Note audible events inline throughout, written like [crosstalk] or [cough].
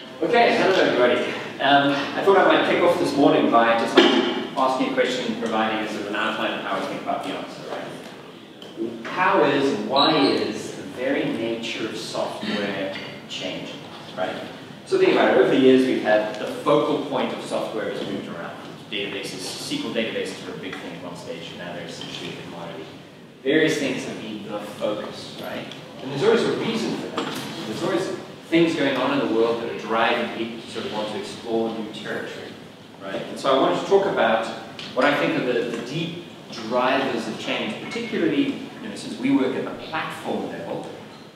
Okay, hello everybody. Um, I thought I might kick off this morning by just asking a question and providing us with an outline of how I think about the answer, right? How is, why is the very nature of software changing, right? So think about it, over the years we've had the focal point of software has moved around. Databases, SQL databases were a big thing at one stage, and now they're essentially a commodity. Various things have been the focus, right? And there's always a reason for that. There's always things going on in the world that are driving people to sort of want to explore new territory, right? And so I wanted to talk about what I think are the, the deep drivers of change, particularly, you know, since we work at the platform level,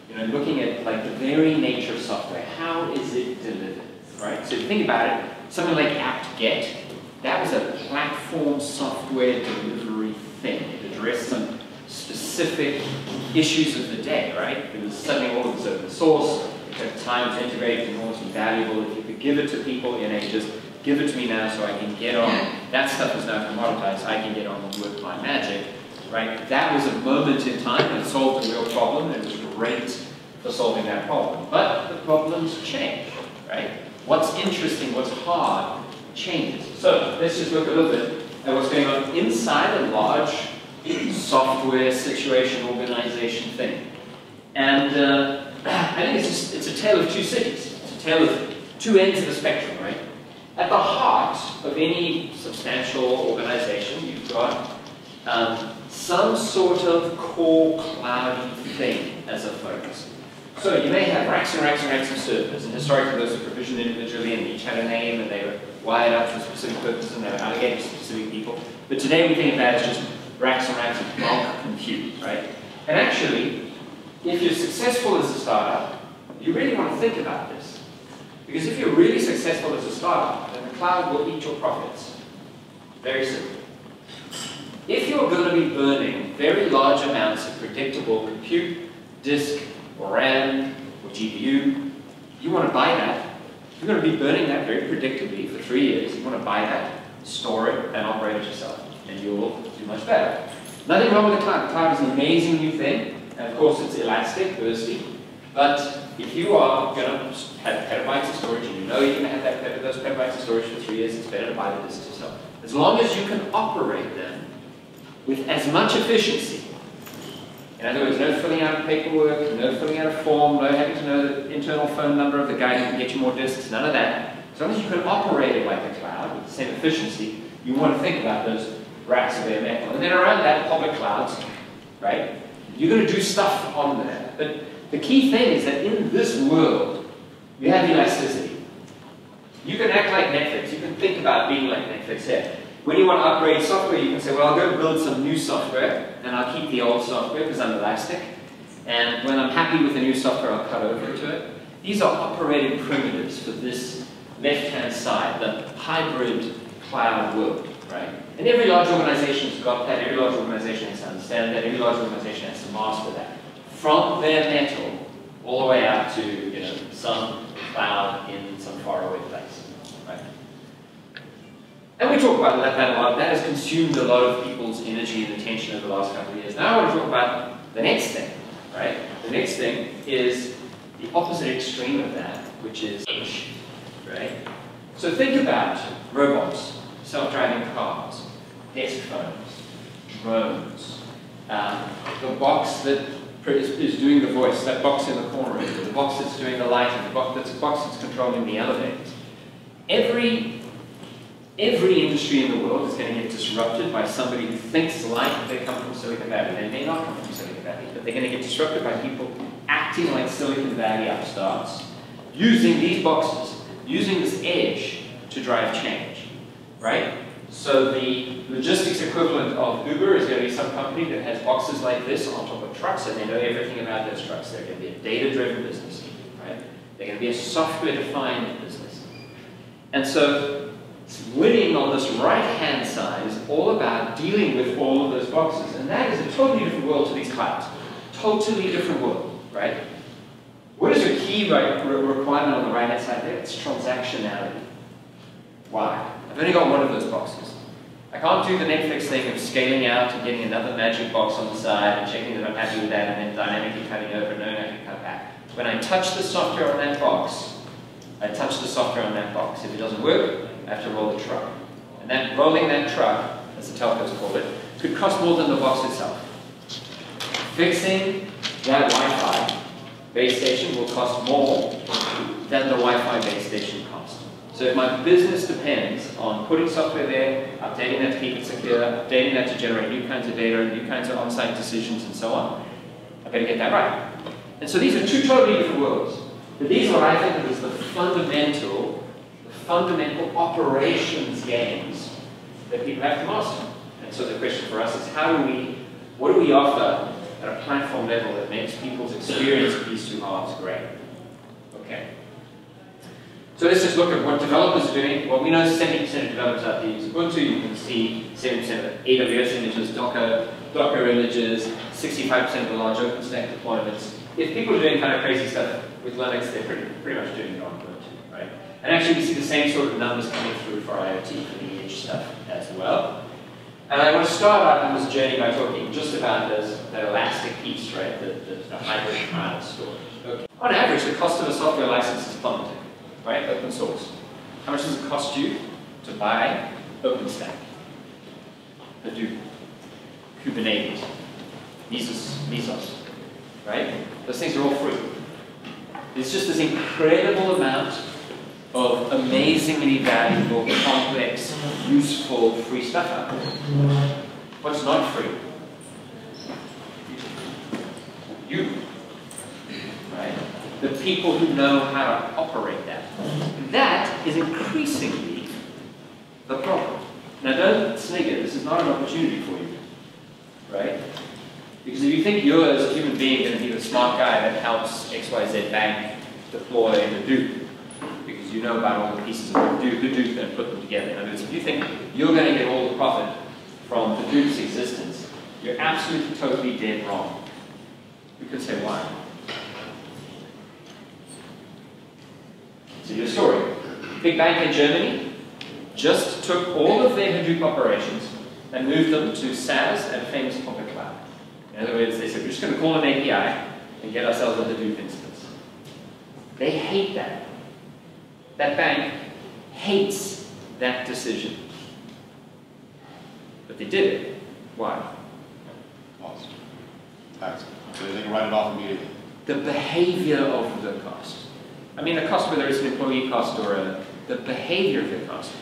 you know, looking at like the very nature of software. How is it delivered, right? So if you think about it, something like apt-get, that was a platform software delivery thing. It addressed some specific issues of the day, right? It was suddenly all of this open source, took time to integrate, enormously valuable. If you could give it to people in a just give it to me now so I can get on. That stuff is now commoditized. I can get on and my magic, right? That was a moment in time that solved a real problem. It was great for solving that problem. But the problems change, right? What's interesting, what's hard, changes. So let's just look a little bit at what's going on inside a large software situation organization thing. And uh, I think it's, just, it's a tale of two cities. It's a tale of two ends of the spectrum, right? At the heart of any substantial organization, you've got um, some sort of core cloudy thing as a focus. So you may have racks and racks and racks of servers, and historically those were provisioned individually and each had a name and they were wired up for a specific purpose and they were allocated to specific people. But today we think of that as just racks and racks of bulk compute, right? And actually, if you're successful as a startup, you really want to think about this. Because if you're really successful as a startup, then the cloud will eat your profits. Very simple. If you're going to be burning very large amounts of predictable compute, disk, or RAM, or GPU, you want to buy that. You're going to be burning that very predictably for three years. You want to buy that, store it, and operate it yourself. And you'll do much better. Nothing wrong with the cloud. The cloud is an amazing new thing. Of course, it's elastic, bursty. But if you are going to have petabytes of storage, and you know you're going to have that, those petabytes of storage for three years, it's better to buy the disks yourself. As long as you can operate them with as much efficiency. In other words, no filling out of paperwork, no filling out a form, no having to know the internal phone number of the guy who can get you more disks, none of that. As long as you can operate it like a cloud with the same efficiency, you want to think about those racks of bare metal. And then around that, public clouds, right? You're going to do stuff on there. But the key thing is that in this world, you have elasticity. You can act like Netflix. You can think about being like Netflix here. When you want to upgrade software, you can say, well, I'll go build some new software, and I'll keep the old software because I'm elastic. And when I'm happy with the new software, I'll cut over to it. These are operating primitives for this left-hand side, the hybrid cloud world, right? And every large organization has got that. Every large organization has to understand that. Every large organization has to master that. From their metal all the way out to you know some cloud in some faraway place, right? And we talk about that, a lot. That has consumed a lot of people's energy and attention over the last couple of years. Now I want to talk about the next thing, right? The next thing is the opposite extreme of that, which is right? So think about robots, self-driving cars, desk phones, drones, um, the box that is, doing the voice, that box in the corner, the box that's doing the lighting, the box that's, box that's controlling the elevators. Every Every industry in the world is going to get disrupted by somebody who thinks like they come from Silicon Valley. They may not come from Silicon Valley, but they're going to get disrupted by people acting like Silicon Valley upstarts, using these boxes, using this edge to drive change, right? So the logistics equivalent of Uber is going to be some company that has boxes like this on top of trucks, and they know everything about those trucks. They're going to be a data-driven business, right? They're going to be a software-defined business. And so winning on this right-hand side is all about dealing with all of those boxes. And that is a totally different world to these clouds. Totally different world, right? What is your key requirement on the right-hand side there? It's transactionality. Why? I've only got one of those boxes. I can't do the Netflix thing of scaling out and getting another magic box on the side and checking that I'm happy with that and then dynamically cutting over and knowing I can cut back. When I touch the software on that box, I touch the software on that box. If it doesn't work, I have to roll the truck. And that rolling that truck, as the telcos call it, could cost more than the box itself. Fixing that Wi-Fi base station will cost more than the Wi-Fi base station. So if my business depends on putting software there, updating that to keep it secure, updating that to generate new kinds of data, and new kinds of on-site decisions, and so on, I better get that right. And so these are two totally different worlds. But these are what I think of as the fundamental, the fundamental operations games that people have to master. And so the question for us is how do we, what do we offer at a platform level that makes people's experience of these two halves great? So let's just look at what developers are doing. Well, we know 70% of developers out there use Ubuntu. You can see 70% of AWS images, Docker, Docker images, 65% of the large OpenStack deployments. If people are doing kind of crazy stuff with Linux, they're pretty, pretty much doing it on Ubuntu, right? And actually, we see the same sort of numbers coming through for IoT, for the edge stuff as well. And I want to start out on this journey by talking just about this, that elastic piece, right? The, the, the hybrid cloud storage. Okay. On average, the cost of a software license is plummeting, right? Open source. How much does it cost you to buy OpenStack, Hadoop, Kubernetes, Mesos, Mesos, right? Those things are all free. It's just this incredible amount of amazingly valuable, complex, useful, free stuff out there. What's not free? You. Right? The people who know how to operate that. That is increasingly the problem. Now don't snigger, this is not an opportunity for you. Right? Because if you think you're, as a human being, going to be the smart guy that helps XYZ bank deploy Hadoop, because you know about all the pieces of Hadoop, Hadoop and put them together. In other words, if you think you're going to get all the profit from the Hadoop's existence, you're absolutely, totally dead wrong. You could say why. So your story. Big bank in Germany just took all of their Hadoop operations and moved them to SaaS and famous public cloud. In other words, they said, we're just going to call an API and get ourselves a Hadoop instance. They hate that. That bank hates that decision. But they did it. Why? Cost. Tax. So they can write it off immediately. The behavior of the cost. I mean, a cost, whether it's an employee cost or a, the behavior of the cost.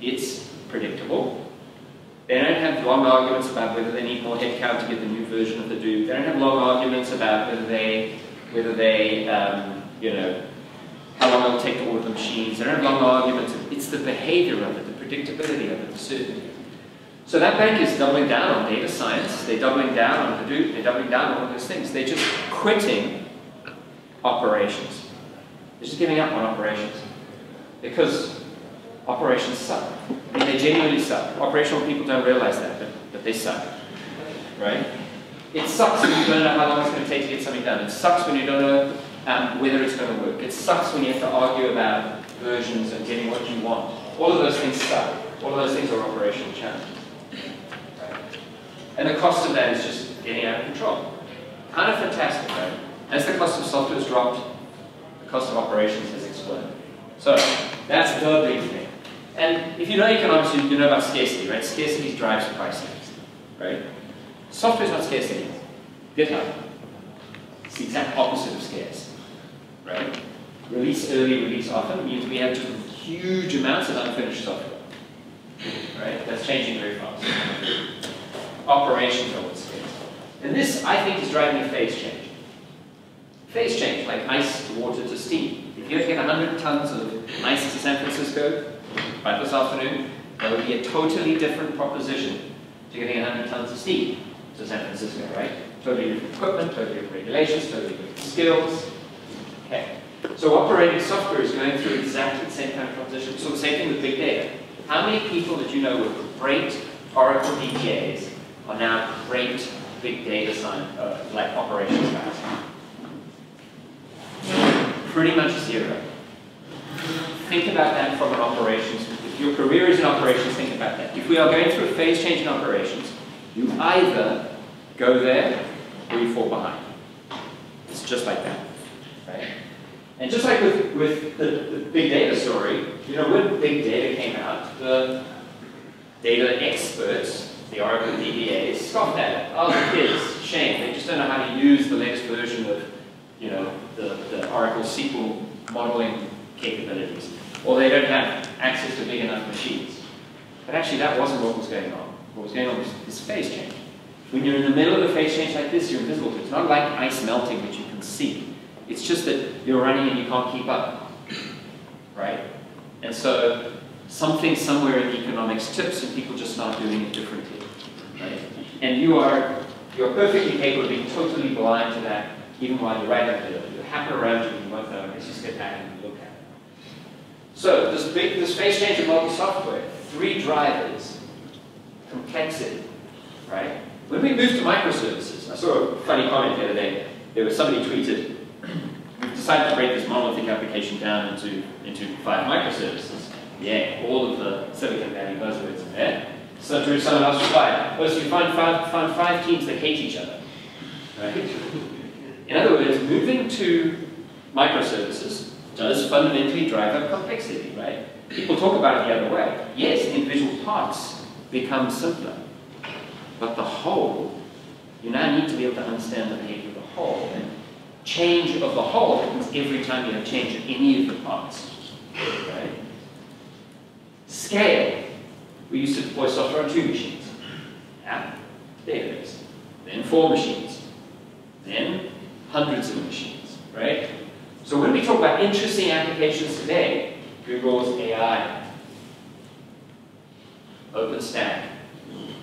It's predictable. They don't have long arguments about whether they need more headcount to get the new version of Hadoop. They don't have long arguments about whether they, whether they, um, you know, how long it'll take to order the machines. They don't have long arguments. It's the behavior of it, the predictability of it, the certainty. So that bank is doubling down on data science. They're doubling down on Hadoop. They're doubling down on all those things. They're just quitting operations. They're just giving up on operations because operations suck. I mean, they genuinely suck. Operational people don't realize that, but, but they suck. Right? It sucks when you don't know how long it's going to take to get something done. It sucks when you don't know um, whether it's going to work. It sucks when you have to argue about versions and getting what you want. All of those things suck. All of those things are operational challenges. And the cost of that is just getting out of control. Kind of fantastic, right? As the cost of software has dropped, cost of operations has exploded. So that's the big thing. And if you know economics, you, know about scarcity, right? Scarcity drives pricing, right? Software is not scarcity. GitHub, it's the exact opposite of scarce, right? Release early, release often means we have huge amounts of unfinished software, right? That's changing very fast. Operations are what's scarce. And this, I think, is driving a phase change. Phase change, like ice to water to steam. If you had to get 100 tons of ice to San Francisco by this afternoon, that would be a totally different proposition to getting 100 tons of steam to San Francisco, right? Totally different equipment, totally different regulations, totally different skills. Okay. So operating software is going through exactly the same kind of transition. So the same thing with big data. How many people that you know with great Oracle DBAs are now great big data science, uh, like operations guys? Pretty much zero. Think about that from an operations. If your career is in operations, think about that. If we are going through a phase change in operations, you either go there or you fall behind. It's just like that, right? And just like with, with the, the big data story, you know, when big data came out, the data experts, the Oracle DBAs, scoffed at it. Oh, the kids, shame, they just don't know how to use the latest version of, you know, the, the Oracle SQL modeling capabilities. Or they don't have access to big enough machines. But actually that wasn't what was going on. What was going on was this phase change. When you're in the middle of a phase change like this, you're invisible. It's not like ice melting that you can see. It's just that you're running and you can't keep up, right? And so something somewhere in economics tips and people just start doing it differently, right? And you are you're perfectly capable of being totally blind to that even while you're writing up there. It happen around you you won't know unless you step back and look at it. So this big this phase change of multi-software, three drivers, complexity, right? When we moved to microservices, I saw a funny comment the other day. There was somebody tweeted, we've decided to break this monolithic application down into, into five microservices. Yeah, all of the Silicon Valley buzzwords in there. So to someone else replied, well, so you find five, find five teams that hate each other. Right? In other words, moving to microservices does fundamentally drive up complexity, right? People talk about it the other way. Yes, individual parts become simpler. But the whole, you now need to be able to understand the behavior of the whole. And change of the whole happens every time you have change of any of the parts. Right? Scale. We used to deploy software on two machines. App, database. Then four machines. Then hundreds of machines. Right? So when we talk about interesting applications today, Google's AI, OpenStack,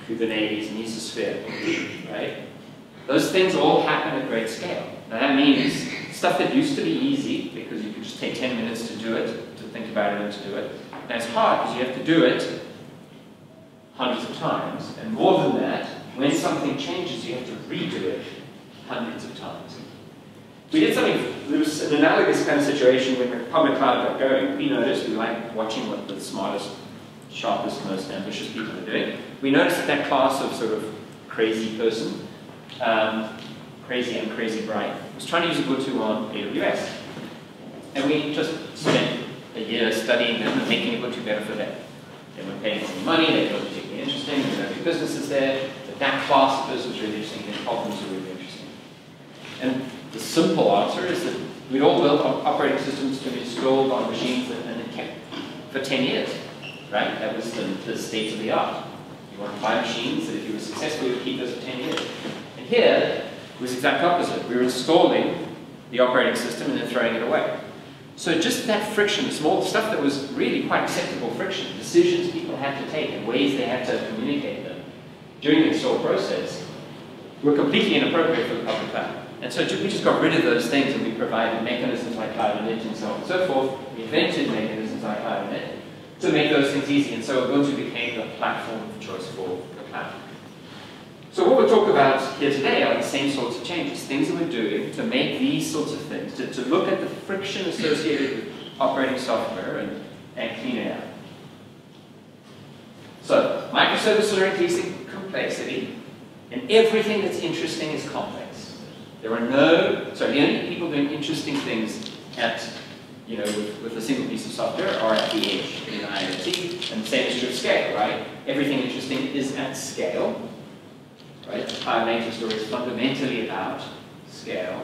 Kubernetes, Mesosphere, right? Those things all happen at great scale. Now that means stuff that used to be easy because you could just take 10 minutes to do it, to think about it and to do it. Now it's hard because you have to do it hundreds of times. And more than that, when something changes, you have to redo it hundreds of times. We did something, there was an analogous kind of situation when the public cloud got going. We noticed we like watching what the smartest, sharpest, most ambitious people are doing. We noticed that that class of sort of crazy person, um, crazy and crazy bright, was trying to use Ubuntu on AWS. And we just spent a year studying them and making Ubuntu better for them. They weren't paying any money, they weren't particularly interesting, there were no businesses there, but that class of business was really interesting, their problems were really interesting. And the simple answer is that we'd all built operating systems to be installed on machines and it kept for 10 years, right? That was the, the state of the art. You want to buy machines that if you were successful, you would keep those for 10 years. And here, it was the exact opposite. We were installing the operating system and then throwing it away. So just that friction, small stuff that was really quite acceptable friction, decisions people had to take and ways they had to communicate them during the install process were completely inappropriate for the public cloud. And so we just got rid of those things and we provided mechanisms like Init and so on and so forth. We invented mechanisms like Init to make those things easy. And so Ubuntu became the platform of choice for the cloud. So what we'll talk about here today are the same sorts of changes, things that we're doing to make these sorts of things, to, to look at the friction associated with operating software and, and clean out. So microservices are increasing complexity, and everything that's interesting is complex. There are no, sorry, the only people doing interesting things at, you know, with, with a single piece of software are at the edge in IoT, and the same is true of scale, right? Everything interesting is at scale, right? Cloud Native story is fundamentally about scale.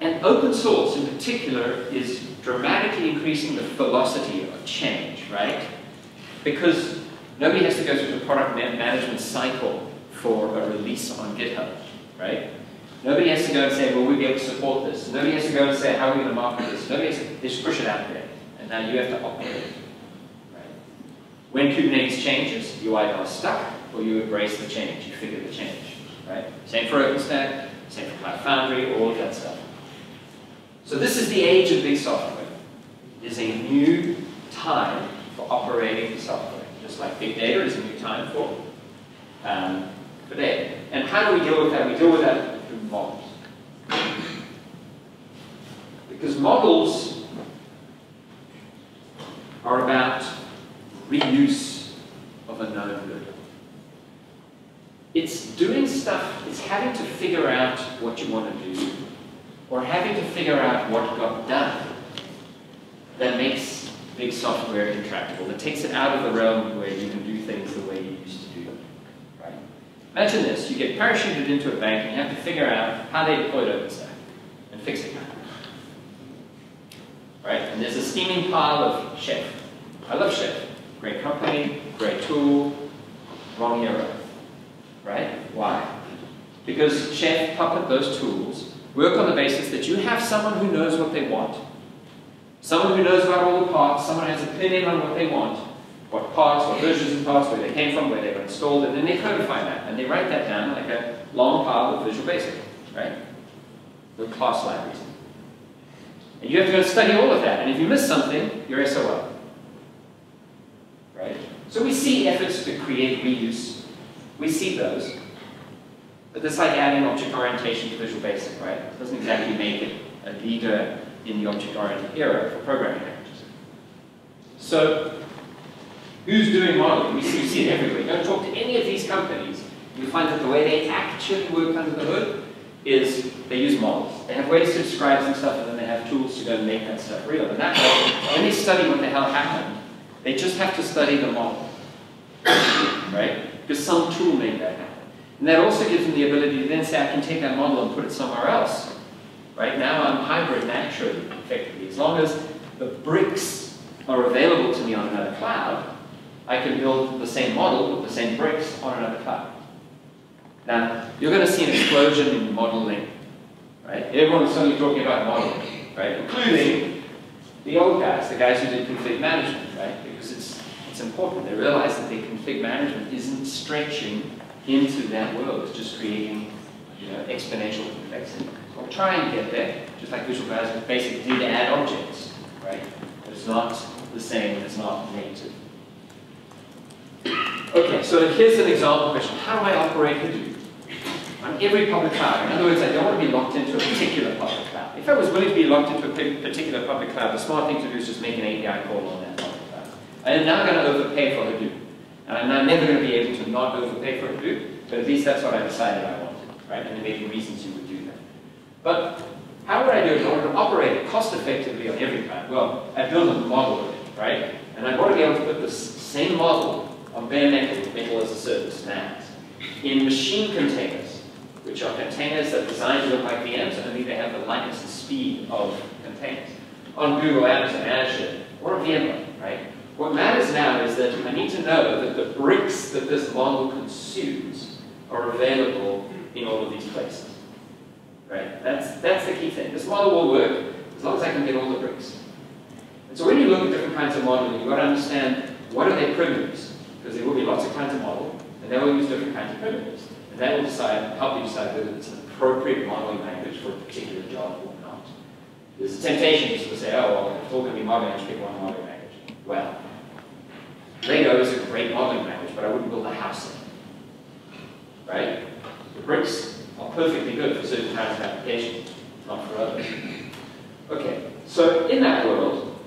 And open source in particular is dramatically increasing the velocity of change, right? Because nobody has to go through the product management cycle for a release on GitHub, right? Nobody has to go and say, well, we'll be able to support this. Nobody has to go and say, how are we going to market this? Nobody has to, they just push it out there. And now you have to operate it. Right? When Kubernetes changes, you either are stuck or you embrace the change. You figure the change. Right? Same for OpenStack, same for Cloud Foundry, all of that stuff. So this is the age of big software. It is a new time for operating the software. Just like big data is a new time for, um, for data. And how do we deal with that? We deal with that models. Because models are about reuse of a known good. It's doing stuff, it's having to figure out what you want to do, or having to figure out what got done that makes big software intractable, that takes it out of the realm where you can do things the way you used to do? Imagine this, you get parachuted into a bank and you have to figure out how they deployed OpenStack and fix it. Right? And there's a steaming pile of Chef. I love Chef. Great company, great tool, wrong hero. Right? Why? Because Chef, Puppet, those tools work on the basis that you have someone who knows what they want. Someone who knows about all the parts, someone has an opinion on what they want, what parts, what versions of parts, where they came from, where they were installed, and then they codify that, and they write that down like a long pile of Visual Basic, right? The class libraries. And you have to go study all of that, and if you miss something, you're SOL. Right? So we see efforts to create reuse. We see those. But it's like adding object orientation to Visual Basic, right? It doesn't exactly make it a leader in the object-oriented era for programming languages. So, who's doing modeling? We see, we see it everywhere. You go talk to any of these companies, you find that the way they actually work under the hood is they use models. They have ways to describe some stuff, and then they have tools to go and make that stuff real. And that way, when they study what the hell happened, they just have to study the model, right? Because some tool made that happen. And that also gives them the ability to then say, I can take that model and put it somewhere else. Right now, I'm hybrid naturally, effectively. As long as the bricks are available to me on another cloud, I can build the same model with the same bricks on another cloud. Now, you're going to see an explosion in modeling, right? Everyone's suddenly talking about modeling, right? Including the old guys, the guys who did config management, right? Because it's, it's important. They realize that the config management isn't stretching into that world. It's just creating you know, exponential complexity. So I'll try and get there, just like Visual Basic did add objects, right? But it's not the same, it's not native. Okay, so here's an example question. How do I operate Hadoop? On every public cloud. In other words, I don't want to be locked into a particular public cloud. If I was willing to be locked into a particular public cloud, the smart thing to do is just make an API call on that public cloud. I am now going to overpay for Hadoop. And I'm now never going to be able to not overpay for Hadoop, but at least that's what I decided I wanted, right? And there may be reasons you would do that. But how would I do it in order to operate it cost effectively on every cloud? Well, I build a model of it, right? And I want to be able to put this same model on bare metal, as a service, NAS, in machine containers, which are containers that are designed to look like VMs, only they have the lightness and speed of containers, on Google and Azure, or a VMware, right? What matters now is that I need to know that the bricks that this model consumes are available in all of these places. Right? That's, that's the key thing. This model will work as long as I can get all the bricks. And so when you look at different kinds of modeling, you've got to understand what are their primitives because there will be lots of kinds of model, and they will use different kinds of primitives. And that will decide, help you decide whether it's an appropriate modeling language for a particular job or not. There's a temptation to say, oh, well, it's all going to be modeling, should pick one modeling language. Well, Lego is a great modeling language, but I wouldn't build a house in it. Right? The bricks are perfectly good for certain kinds of applications, not for others. Okay, so in that world,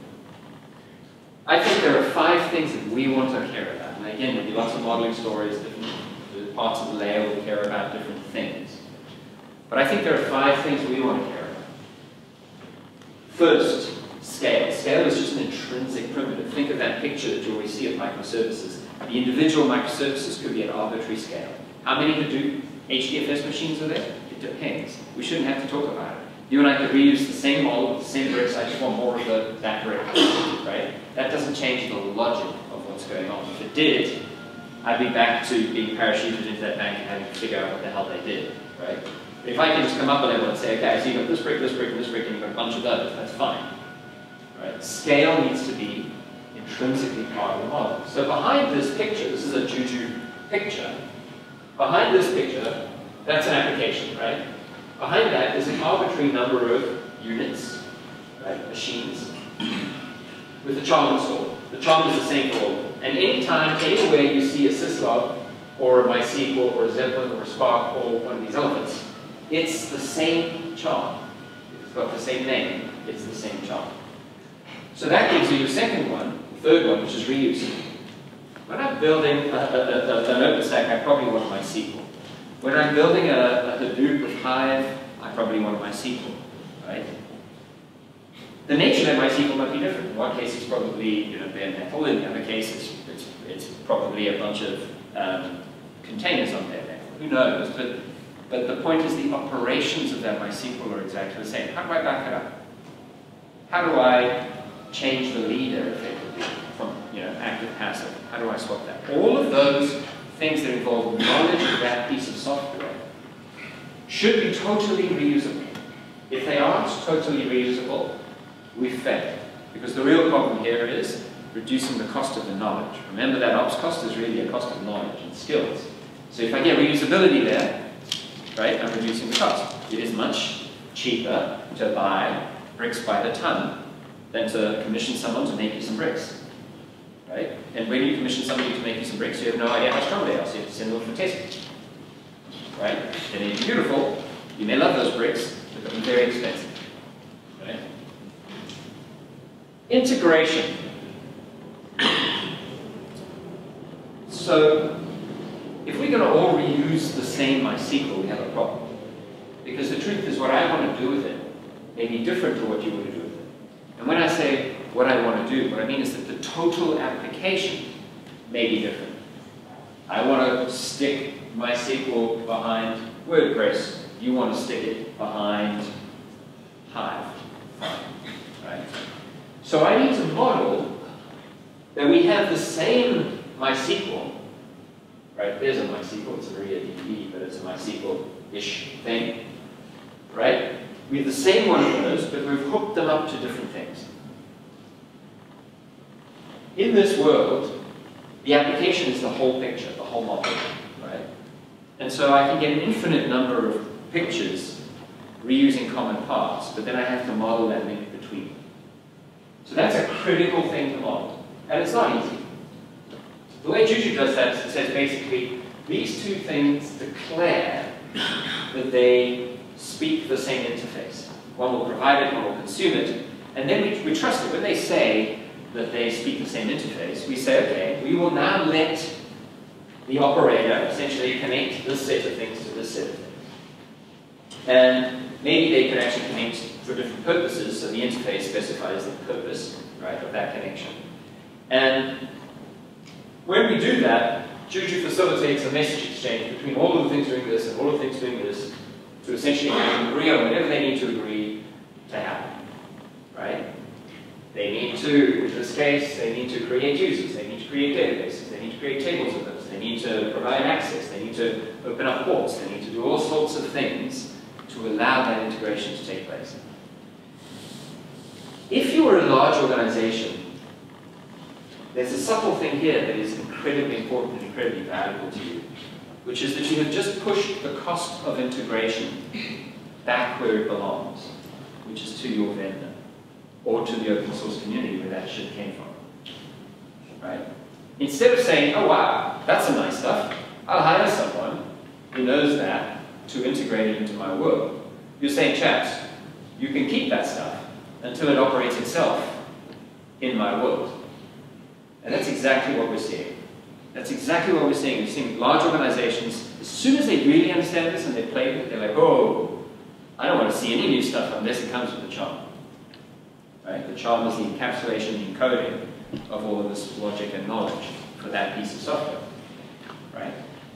I think there are five things that we want to care about. Again, there'll be lots of modeling stories, different parts of the layer will care about different things. But I think there are five things we want to care about. First, scale. Scale is just an intrinsic primitive. Think of that picture that you always see of microservices. The individual microservices could be at arbitrary scale. How many Hadoop HDFS machines are there? It depends. We shouldn't have to talk about it. You and I could reuse the same model, the same bricks, I just want more of the, that brick, right? That doesn't change the logic what's going on. If it did, I'd be back to being parachuted into that bank and having to figure out what the hell they did, right? But if I can just come up a level and say, okay, so you've got this brick, this brick, and this brick, and you've got a bunch of those, that's fine. Right? Scale needs to be intrinsically part of the model. So behind this picture, this is a Juju picture, behind this picture, that's an application, right? Behind that is an arbitrary number of units, right, machines, with the charm installed. The charm is the same for all. And anytime, anywhere you see a syslog, or a MySQL, or a Zeppelin, or a Spark, or one of these elements, it's the same charm. It's got the same name, it's the same charm. So that gives you your second one, the third one, which is reuse. When I'm building a, a, a, an OpenStack, I probably want MySQL. When I'm building a, a Hadoop with Hive, I probably want MySQL, right? The nature of MySQL might be different. In one case, it's probably you know bare metal. In the other case, it's, it's, it's probably a bunch of um, containers on bare metal. Who knows? But but the point is the operations of that MySQL are exactly the same. How do I back it up? How do I change the leader effectively from you know active passive? How do I swap that? All of those things that involve knowledge of that piece of software should be totally reusable. If they aren't totally reusable, we fail. Because the real problem here is reducing the cost of the knowledge. Remember that ops cost is really a cost of knowledge and skills. So if I get reusability there, right, I'm reducing the cost. It is much cheaper to buy bricks by the ton than to commission someone to make you some bricks. Right? And when you commission somebody to make you some bricks, you have no idea how strong they are, so you have to send them for testing. Right? And they're beautiful. You may love those bricks, but they're very expensive. Right? Integration. So, if we're going to all reuse the same MySQL, we have a problem. Because the truth is, what I want to do with it may be different to what you want to do with it. And when I say what I want to do, what I mean is that the total application may be different. I want to stick MySQL behind WordPress. You want to stick it behind Hive. Right? So I need to model that we have the same MySQL, right? There's a MySQL, it's a MariaDB, but it's a MySQL-ish thing, right? We have the same one of those, but we've hooked them up to different things. In this world, the application is the whole picture, the whole model, right? And so I can get an infinite number of pictures reusing common parts, but then I have to model that. So that's a critical thing to model, and it's not easy. The way Juju does that is it says basically, these two things declare that they speak the same interface. One will provide it, one will consume it, and then we, we trust it. When they say that they speak the same interface, we say, okay, we will now let the operator essentially connect this set of things to this set of things. And maybe they can actually connect for different purposes, so the interface specifies the purpose, right, of that connection. And when we do that, Juju facilitates a message exchange between all of the things doing this and all of the things doing this to essentially agree on whatever they need to agree to happen, right? They need to, in this case, they need to create users, they need to create databases, they need to create tables of those, they need to provide access, they need to open up ports, they need to do all sorts of things to allow that integration to take place. If you are a large organization, there's a subtle thing here that is incredibly important and incredibly valuable to you, which is that you have just pushed the cost of integration back where it belongs, which is to your vendor, or to the open source community where that shit came from. Right? Instead of saying, oh wow, that's some nice stuff, I'll hire someone who knows that to integrate it into my world. You're saying, chaps, you can keep that stuff until it operates itself in my world. And that's exactly what we're seeing. That's exactly what we're seeing. We're seeing large organizations, as soon as they really understand this and they play with it, they're like, oh, I don't want to see any new stuff unless it comes with the charm. Right? The charm is the encapsulation, the encoding of all of this logic and knowledge for that piece of software. Right?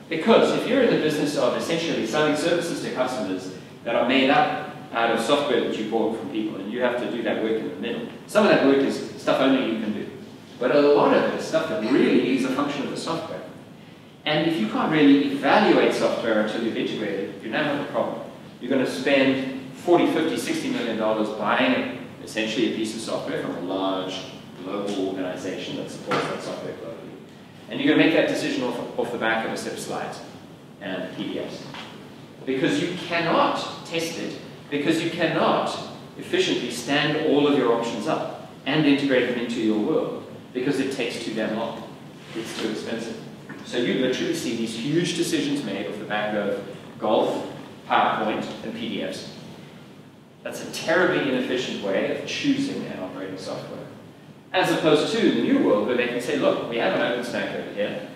Because if you're in the business of essentially selling services to customers that are made up out of software that you bought from people, and you have to do that work in the middle, some of that work is stuff only you can do. But a lot of it is stuff that really is a function of the software. And if you can't really evaluate software until you've integrated you now have a problem. You're going to spend 40, 50, 60 million dollars buying essentially a piece of software from a large global organization that supports that software globally. And you're going to make that decision off, off the back of a set of slides and PDFs. Because you cannot test it, because you cannot efficiently stand all of your options up and integrate them into your world because it takes too damn long. It's too expensive. So you literally see these huge decisions made off the back of Golf, PowerPoint, and PDFs. That's a terribly inefficient way of choosing an operating software. As opposed to the new world where they can say, look, we have an OpenStack over here.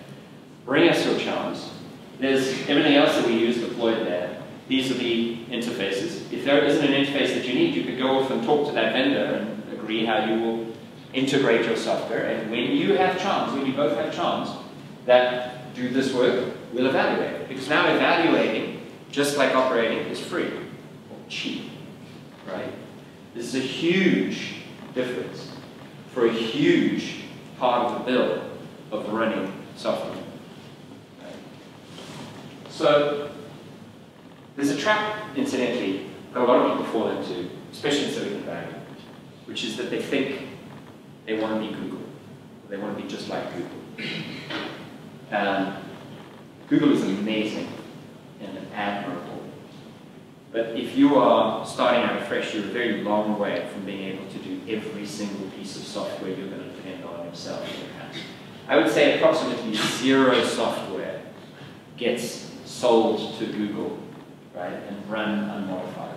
Bring us your charms. There's everything else that we use deployed there. These are the interfaces. If there isn't an interface that you need, you could go off and talk to that vendor and agree how you will integrate your software, and when you have chance, when you both have chance, that do this work, we'll evaluate. Because now evaluating, just like operating, is free or cheap, right? This is a huge difference for a huge part of the bill of running software. Right? So there's a trap, incidentally, that a lot of people fall into, especially in Silicon Valley, which is that they think they want to be Google. They want to be just like Google. Um, Google is amazing and admirable. But if you are starting out fresh, you're a very long way from being able to do every single piece of software you're going to depend on yourself. I would say approximately zero software gets sold to Google, right, and run unmodified.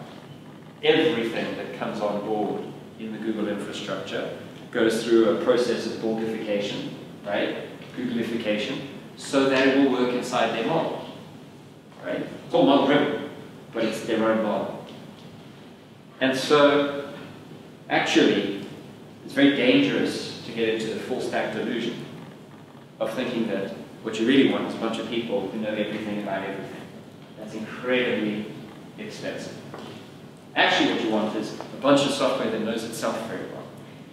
Everything that comes on board in the Google infrastructure goes through a process of Borgification, right, Googleification, so that it will work inside their model, right? It's all model driven, but it's their own model. And so, actually, it's very dangerous to get into the full stack delusion of thinking that what you really want is a bunch of people who know everything about everything. That's incredibly expensive. Actually, what you want is a bunch of software that knows itself very well,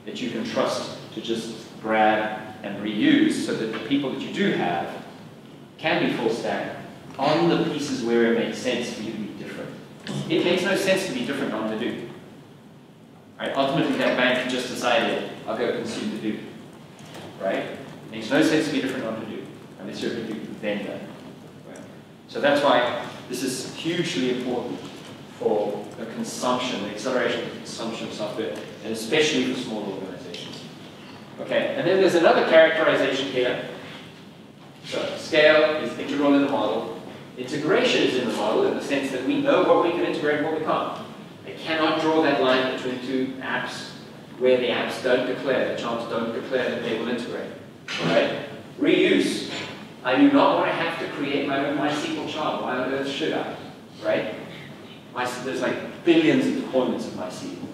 that you can trust to just grab and reuse so that the people that you do have can be full stack on the pieces where it makes sense for you to be different. It makes no sense to be different on Hadoop. Right? Ultimately, that bank just decided, I'll go consume Hadoop. Right? It Makes no sense to be different on Hadoop unless you're a Hadoop vendor. Right? So that's why this is hugely important for the consumption, the acceleration of consumption of software, and especially for small organizations. Okay, and then there's another characterization here. So scale is integral in the model. Integration is in the model in the sense that we know what we can integrate and what we can't. I cannot draw that line between two apps where the apps don't declare, the charms don't declare that they will integrate. Right? Reuse. I do not want to have to create my own MySQL charm. Why on earth should I? Right? My, there's like billions of deployments of MySQL.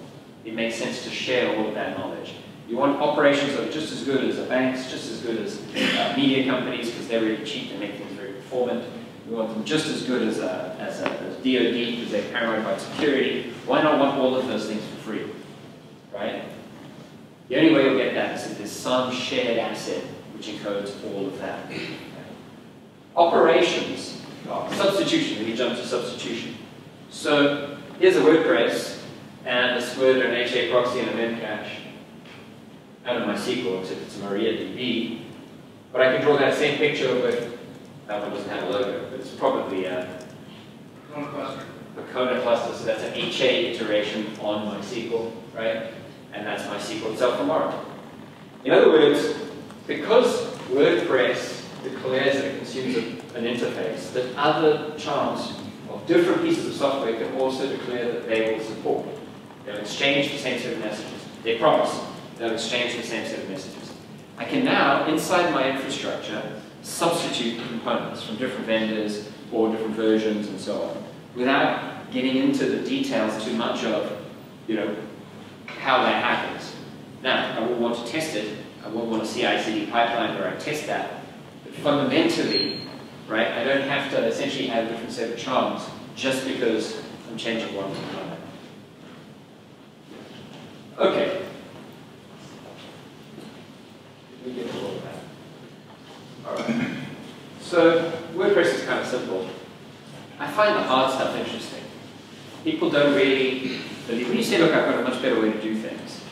It makes sense to share all of that knowledge. You want operations that are just as good as the banks, just as good as uh, media companies, because they're really cheap and make things very performant. You want them just as good as, a, as, a, as DoD, because they're paranoid about security. Why not want all of those things for free? Right? The only way you'll get that is if there's some shared asset which encodes all of that. Operations, oh, substitution, let me jump to substitution. So here's a WordPress and a Squid and an HA proxy and a Memcache out of MySQL, except it's a MariaDB. But I can draw that same picture but that one doesn't have a logo, but it's probably a Percona cluster. a Percona cluster, so that's an HA iteration on MySQL, right? and that's MySQL itself from Oracle. In other words, because WordPress declares that it consumes an interface, that other charms of different pieces of software can also declare that they will support. They'll exchange the same set of messages. They promise they'll exchange the same set of messages. I can now, inside my infrastructure, substitute components from different vendors or different versions and so on, without getting into the details too much of, you know, how that happens. Now, I will want to test it. I will want a CI/CD pipeline where I test that. Fundamentally, right, I don't have to essentially have a different set of charms just because I'm changing one component. Okay. We get. So WordPress is kind of simple. I find the hard stuff interesting. People don't really believe. When you say, look, I've got a much better way to do things,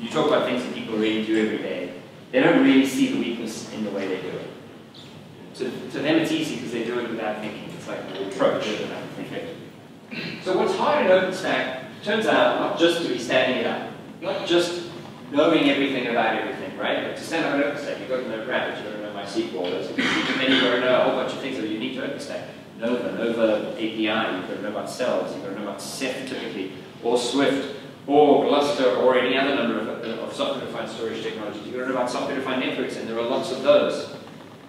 you talk about things that people really do every day. They don't really see the weakness in the way they do it. To, to them, it's easy because they do it without thinking. It's like an approach without thinking. So what's hard in OpenStack turns out not just to be standing it up, not just knowing everything about everything, right? But to stand up an OpenStack, you've got to know Gravity, you've got to know MySQL, those and then you've got to know a whole bunch of things that are unique to OpenStack. Nova, Nova API, you've got to know about cells, you've got to know about Ceph typically, or Swift, or Gluster, or any other number of, of software-defined storage technologies. You've got to know about software-defined networks, and there are lots of those,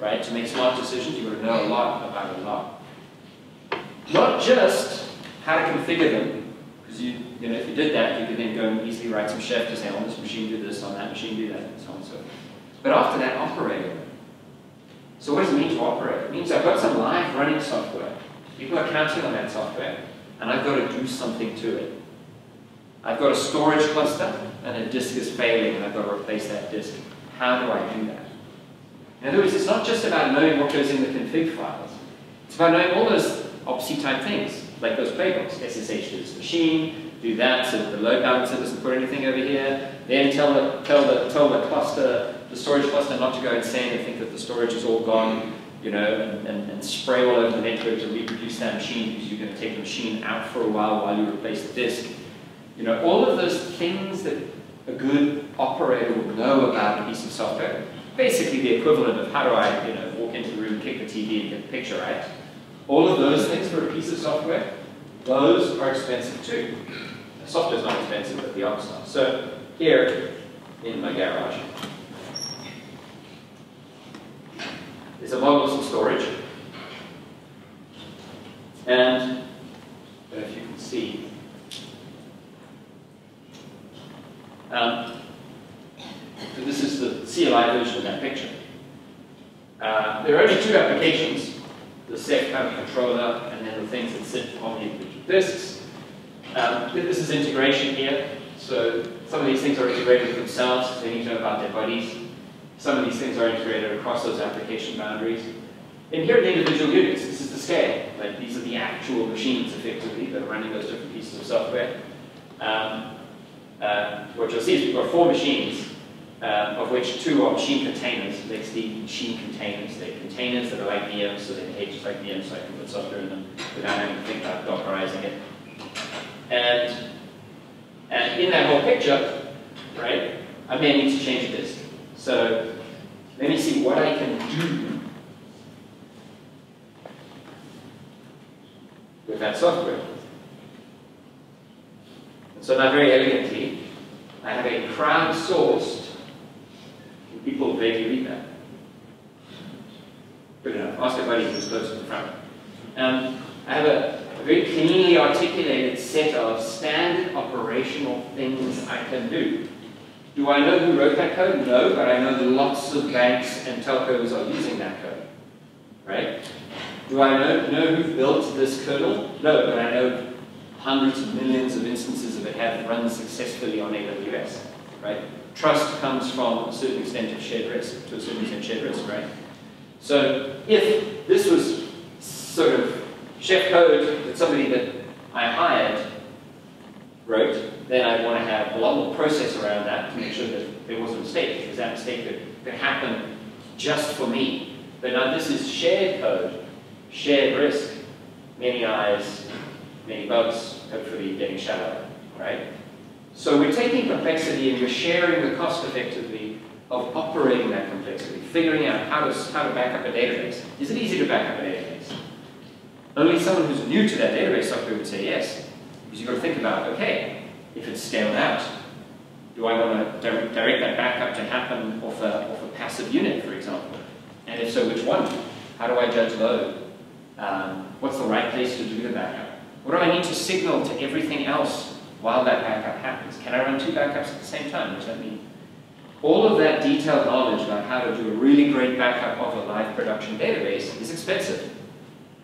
right? To make smart decisions, you've got to know a lot about a lot. Not just how to configure them, because Because you, you know, if you did that, you could then go and easily write some chef to say, on this machine do this, on that machine do that, and so on and so forth. But after that, operate. So what does it mean to operate? It means I've got some live running software. People are counting on that software, and I've got to do something to it. I've got a storage cluster, and a disk is failing, and I've got to replace that disk. How do I do that? In other words, it's not just about knowing what goes in the config files. It's about knowing all those OPSI type things, like those playbooks. SSH to this machine, do that so that the load balancer doesn't put anything over here. Then tell the, tell the, tell the cluster, the storage cluster not to go insane and think that the storage is all gone, you know, and, and, and spray all over the network to reproduce that machine because you're going to take the machine out for a while while you replace the disk. You know, all of those things that a good operator will know about a piece of software. Basically the equivalent of how do I, you know, walk into the room, kick the TV and get the picture right. All of those things for a piece of software, those are expensive too. The is not expensive, but the ops are. So here in my garage is a model of some storage. And if you can see, Um, so this is the CLI version of that picture. Uh, there are only two applications, the Ceph kind of controller and then the things that sit on the individual disks. Um, this is integration here. So some of these things are integrated with themselves, they need to know about their bodies. Some of these things are integrated across those application boundaries. And here are the individual units. This is the scale. Like these are the actual machines, effectively, that are running those different pieces of software. Um, uh, what you'll see is we've got four machines, uh, of which two are machine containers. See machine containers. They're containers that are like VMs, so they behave just like VMs, so I can put software in them without having to think about Dockerizing it. And, and in that whole picture, right, I may need to change this. So let me see what I can do with that software. So now very elegantly, I have a crowdsourced, people vaguely read that. Good enough. Ask a buddy who's close to the front. Um, I have a, very cleanly articulated set of standard operational things I can do. Do I know who wrote that code? No, but I know that lots of banks and telcos are using that code. Right? Do I know, know who built this kernel? No, but I know hundreds of millions of instances of it have run successfully on AWS, right? Trust comes from a certain extent of shared risk, to a certain extent shared risk, right? So if this was sort of chef code that somebody that I hired wrote, then I'd want to have a lot more process around that to make sure that there wasn't a mistake, because that mistake could, could happen just for me. But now this is shared code, shared risk, many eyes, many bugs, hopefully getting shallower, right? So we're taking complexity and we're sharing the cost effectively of operating that complexity, figuring out how to, how to back up a database. Is it easy to back up a database? Only someone who's new to that database software would say yes. Because you've got to think about, okay, if it's scaled out, do I want to direct that backup to happen off a, off a passive unit, for example? And if so, which one? How do I judge load? Um, what's the right place to do the backup? What do I need to signal to everything else while that backup happens? Can I run two backups at the same time? What does that mean? All of that detailed knowledge about how to do a really great backup of a live production database is expensive,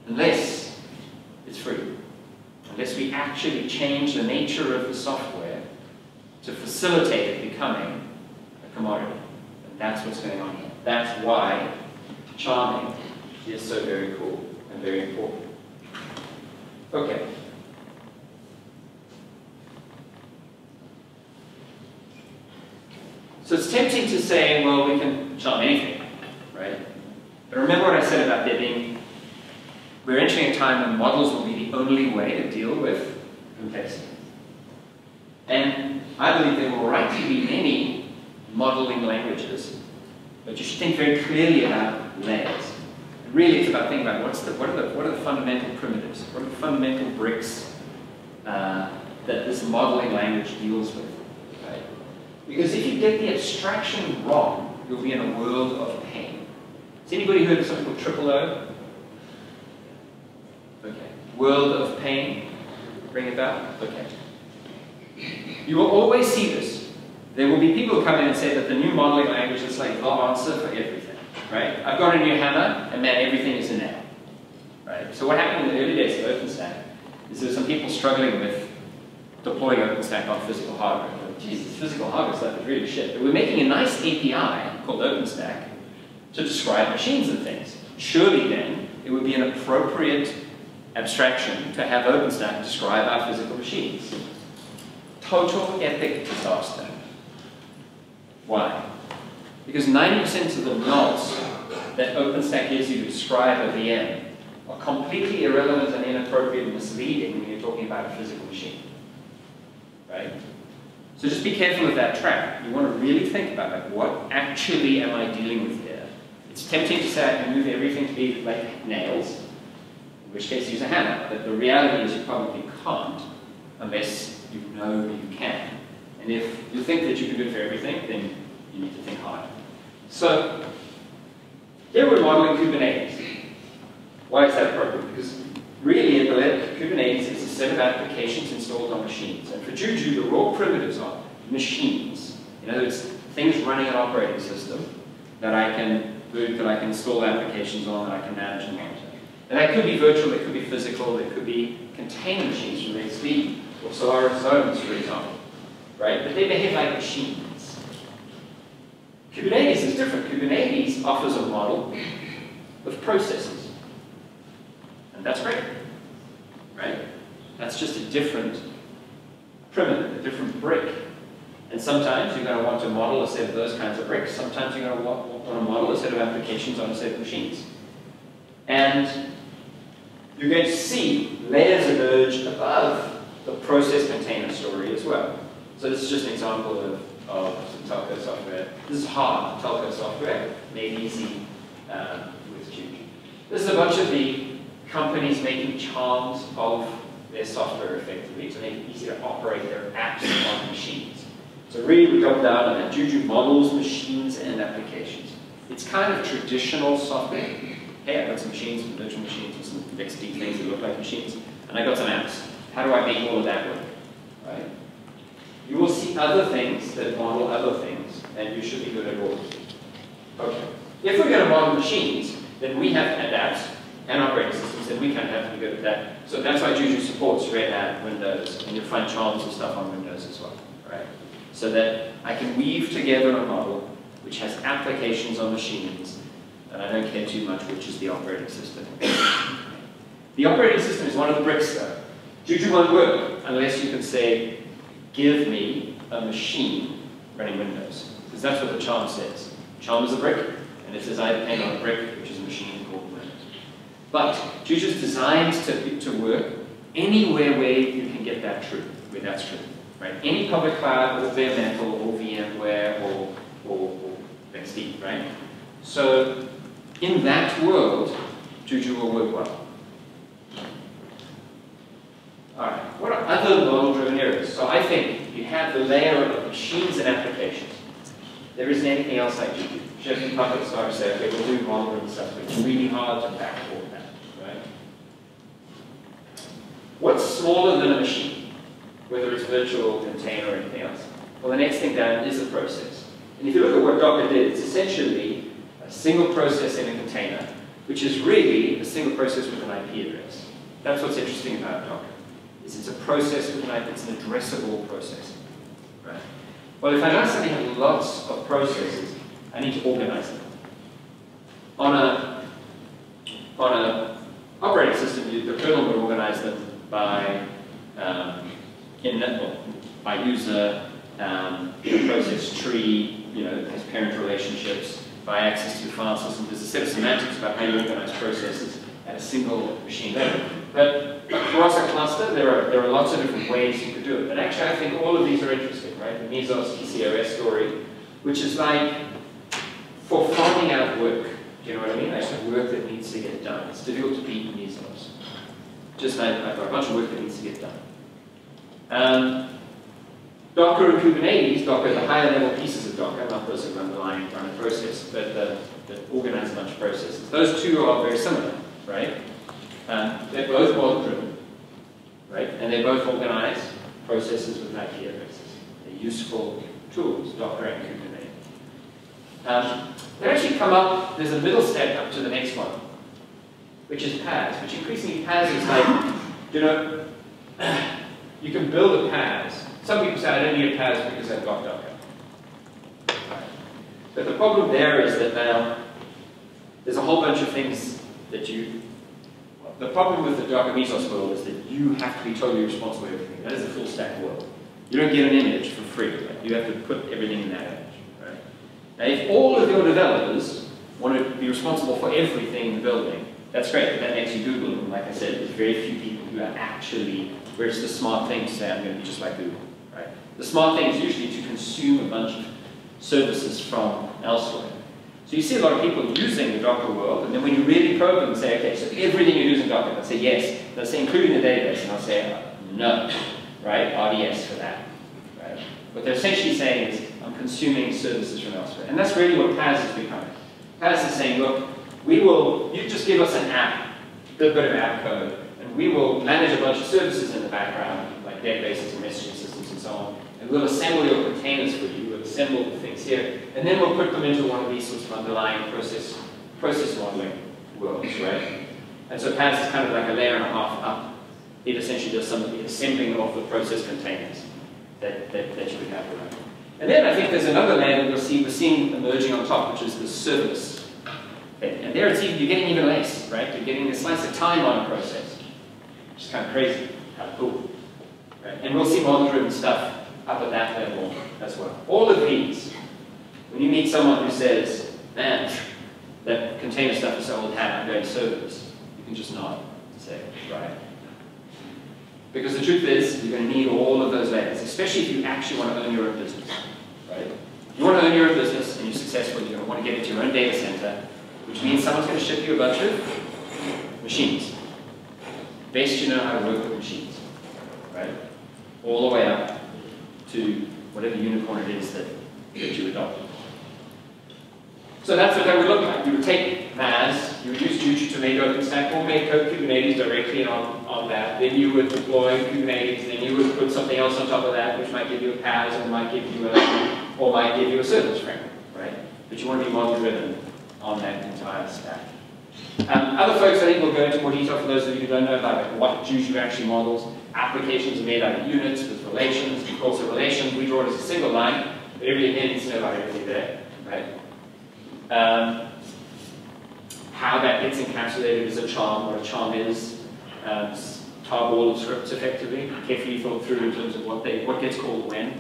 unless it's free. Unless we actually change the nature of the software to facilitate it becoming a commodity. And that's what's going on here. That's why charming is so very cool and very important. Okay. So it's tempting to say, well, we can charm anything, right? But remember what I said about there being, we're entering a time when models will be the only way to deal with complexity. And I believe there will rightly be many modeling languages, but you should think very clearly about layers really it's about thinking about what's the, what, are the, what are the fundamental primitives, what are the fundamental bricks uh, that this modeling language deals with. Because if you get the abstraction wrong, you'll be in a world of pain. Has anybody heard of something called TripleO? World of pain? Bring it back? Okay. You will always see this. There will be people come in and say that the new modeling language is like the answer for everything, right? I've got a new hammer, and man, everything is a nail, right? So what happened in the early days of OpenStack is there were some people struggling with deploying OpenStack on physical hardware. Jesus, physical hardware stuff is really shit. But we're making a nice API called OpenStack to describe machines and things. Surely then, it would be an appropriate abstraction to have OpenStack describe our physical machines. Total epic disaster. Why? Because 90% of the nods that OpenStack gives you to describe a VM are completely irrelevant and inappropriate and misleading when you're talking about a physical machine. Right? So just be careful with that trap. You want to really think about like, what actually am I dealing with here? It's tempting to say I can move everything to be like nails, which case use a hammer. But the reality is you probably can't unless you know you can. And if you think that you can do it for everything, then you need to think hard. So here we're modeling Kubernetes. Why is that appropriate? Because really, Kubernetes is a set of applications installed on machines. And for Juju, the raw primitives are machines. In other words, things running an operating system that I can that I can install applications on, that I can manage and monitor. And that could be virtual, it could be physical, it could be contained machines from XP or Solaris Zones, for example. Right? But they behave like machines. Kubernetes is different. Kubernetes offers a model of processes. And that's great, right? That's just a different primitive, a different brick. And sometimes you're going to want to model a set of those kinds of bricks. Sometimes you're going to want, to model a set of applications on a set of machines. And you're going to see layers emerge above the process container story as well. So this is just an example of, of some telco software. This is hard telco software, made easy uh, with Juju. This is a bunch of the companies making charms of their software effectively to make it easier to operate their apps on machines. So really we double down on that. Juju models machines and applications. It's kind of traditional software. Hey, I've got some machines, some virtual machines, and some LXD things that look like machines, and I've got some apps. How do I make all of that work? Right? You will see other things that model other things, and you should be good at all. of them. Okay. If we're going to model machines, then we have to adapt and operating systems, and we kind of have to be good at that. So that's why Juju supports Red Hat, Windows, and you'll find charms of stuff on Windows as well, right? So that I can weave together a model which has applications on machines, and I don't care too much which is the operating system. the operating system is one of the bricks though. Juju won't work unless you can say, give me a machine running Windows. Because that's what the charm says. Charm is a brick, and it says I depend on a brick, which is a machine called Windows. but Juju is designed to, to work anywhere where you can get that true, where that's true. Right? Any public cloud or bare metal or VMware or, or, or right? So in that world, Juju will work well. All right, what are other model-driven areas? So I think you have the layer of machines and applications. There isn't anything else like Juju. Chef Puppet started to say, okay, we'll do model-driven stuff, but it's really hard to backport that, right? What's smaller than a machine, whether it's virtual, container, or anything else? Well, the next thing down is a process. And if you look at what Docker did, it's essentially a single process in a container, which is really a single process with an IP address. That's what's interesting about Docker, is it's a process with an IP, it's an addressable process. Right? Well, if I know something has lots of processes, I need to organize them. On a, on a operating system, you, the kernel would organize them by um, in network, by user, um, process tree, you know, has parent relationships, by access to file system. There's a set of semantics about how you organize processes at a single machine level. But across a cluster, there are, there are lots of different ways you could do it. But actually, I think all of these are interesting, right? The Mesos ECRS story, which is like for farming out work. Do you know what I mean? Like work that needs to get done. It's difficult to beat Mesos just I've, I've got a bunch of work that needs to get done. Um, Docker and Kubernetes, Docker, the higher level pieces of Docker, not those that run the line, run a process, but the, that organize a bunch of processes. Those two are very similar, right? Um, they're both model driven, right? And they both organize processes with IP addresses. They're useful tools, Docker and Kubernetes. Um, they actually come up, there's a middle step up to the next one, which is PaaS, which increasingly PaaS is like, you know, [clears throat] you can build a PaaS. Some people say, I don't need a PaaS because I've got Docker. But the problem there is that now there's a whole bunch of things that you the problem with the Docker Mesos world is that you have to be totally responsible for everything. That is a full stack world. You don't get an image for free. Right? You have to put everything in that image. Right? Now, if all of your developers want to be responsible for everything in the building, that's great, that makes you Google. And like I said, there's very few people who are actually, where it's the smart thing to say, I'm going to be just like Google. Right? The smart thing is usually to consume a bunch of services from elsewhere. So you see a lot of people using the Docker world, and then when you really probe them and say, okay, so everything you use in Docker, they'll say yes. They'll say including the database, and I'll say no, right? RDS for that, right? What they're essentially saying is, I'm consuming services from elsewhere. And that's really what PaaS is becoming. PaaS is saying, look, we will, you just give us an app, a bit of app code, and we will manage a bunch of services in the background, like databases and messaging systems and so on, and we'll assemble your containers for you, we'll assemble the things here, and then we'll put them into one of these sorts of underlying process, process modeling worlds, right? And so PaaS is kind of like a layer and a half up. It essentially does some of the assembling of the process containers that, that, that you would have around. And then I think there's another layer that we'll see, we're seeing emerging on top, which is the service. And there it's even, you're getting even less, right? You're getting a slice of time on a process, which is kind of crazy, kind of cool. Right? And we'll see model-driven stuff up at that level as well. All of these, when you meet someone who says, man, that container stuff is so old hat, I'm going serverless, you can just nod and say, right. Because the truth is, you're going to need all of those layers, especially if you actually want to own your own business, right? You want to own your own business and you're successful, to want to get into your own data center, which means someone's going to ship you a bunch of machines. Best you know how to work with machines, right? All the way up to whatever unicorn it is that, that you adopt. So that's what that would look like. You would take MAAS, you would use Juju to make OpenStack or make Kubernetes directly on, on that. Then you would deploy Kubernetes, then you would put something else on top of that, which might give you a PaaS or might give you a, or might give you a service framework, right? But you want to be model driven on that entire stack. Um, other folks, I think, will go into more detail for those of you who don't know about what Juju actually models. Applications are made out of units with relations. Of course, a relation, we draw it as a single line, but everything here needs to know about everything there, right? Um, how that gets encapsulated is a charm, what a charm is, um, tarball of scripts effectively, carefully thought through in terms of what, they, what gets called when.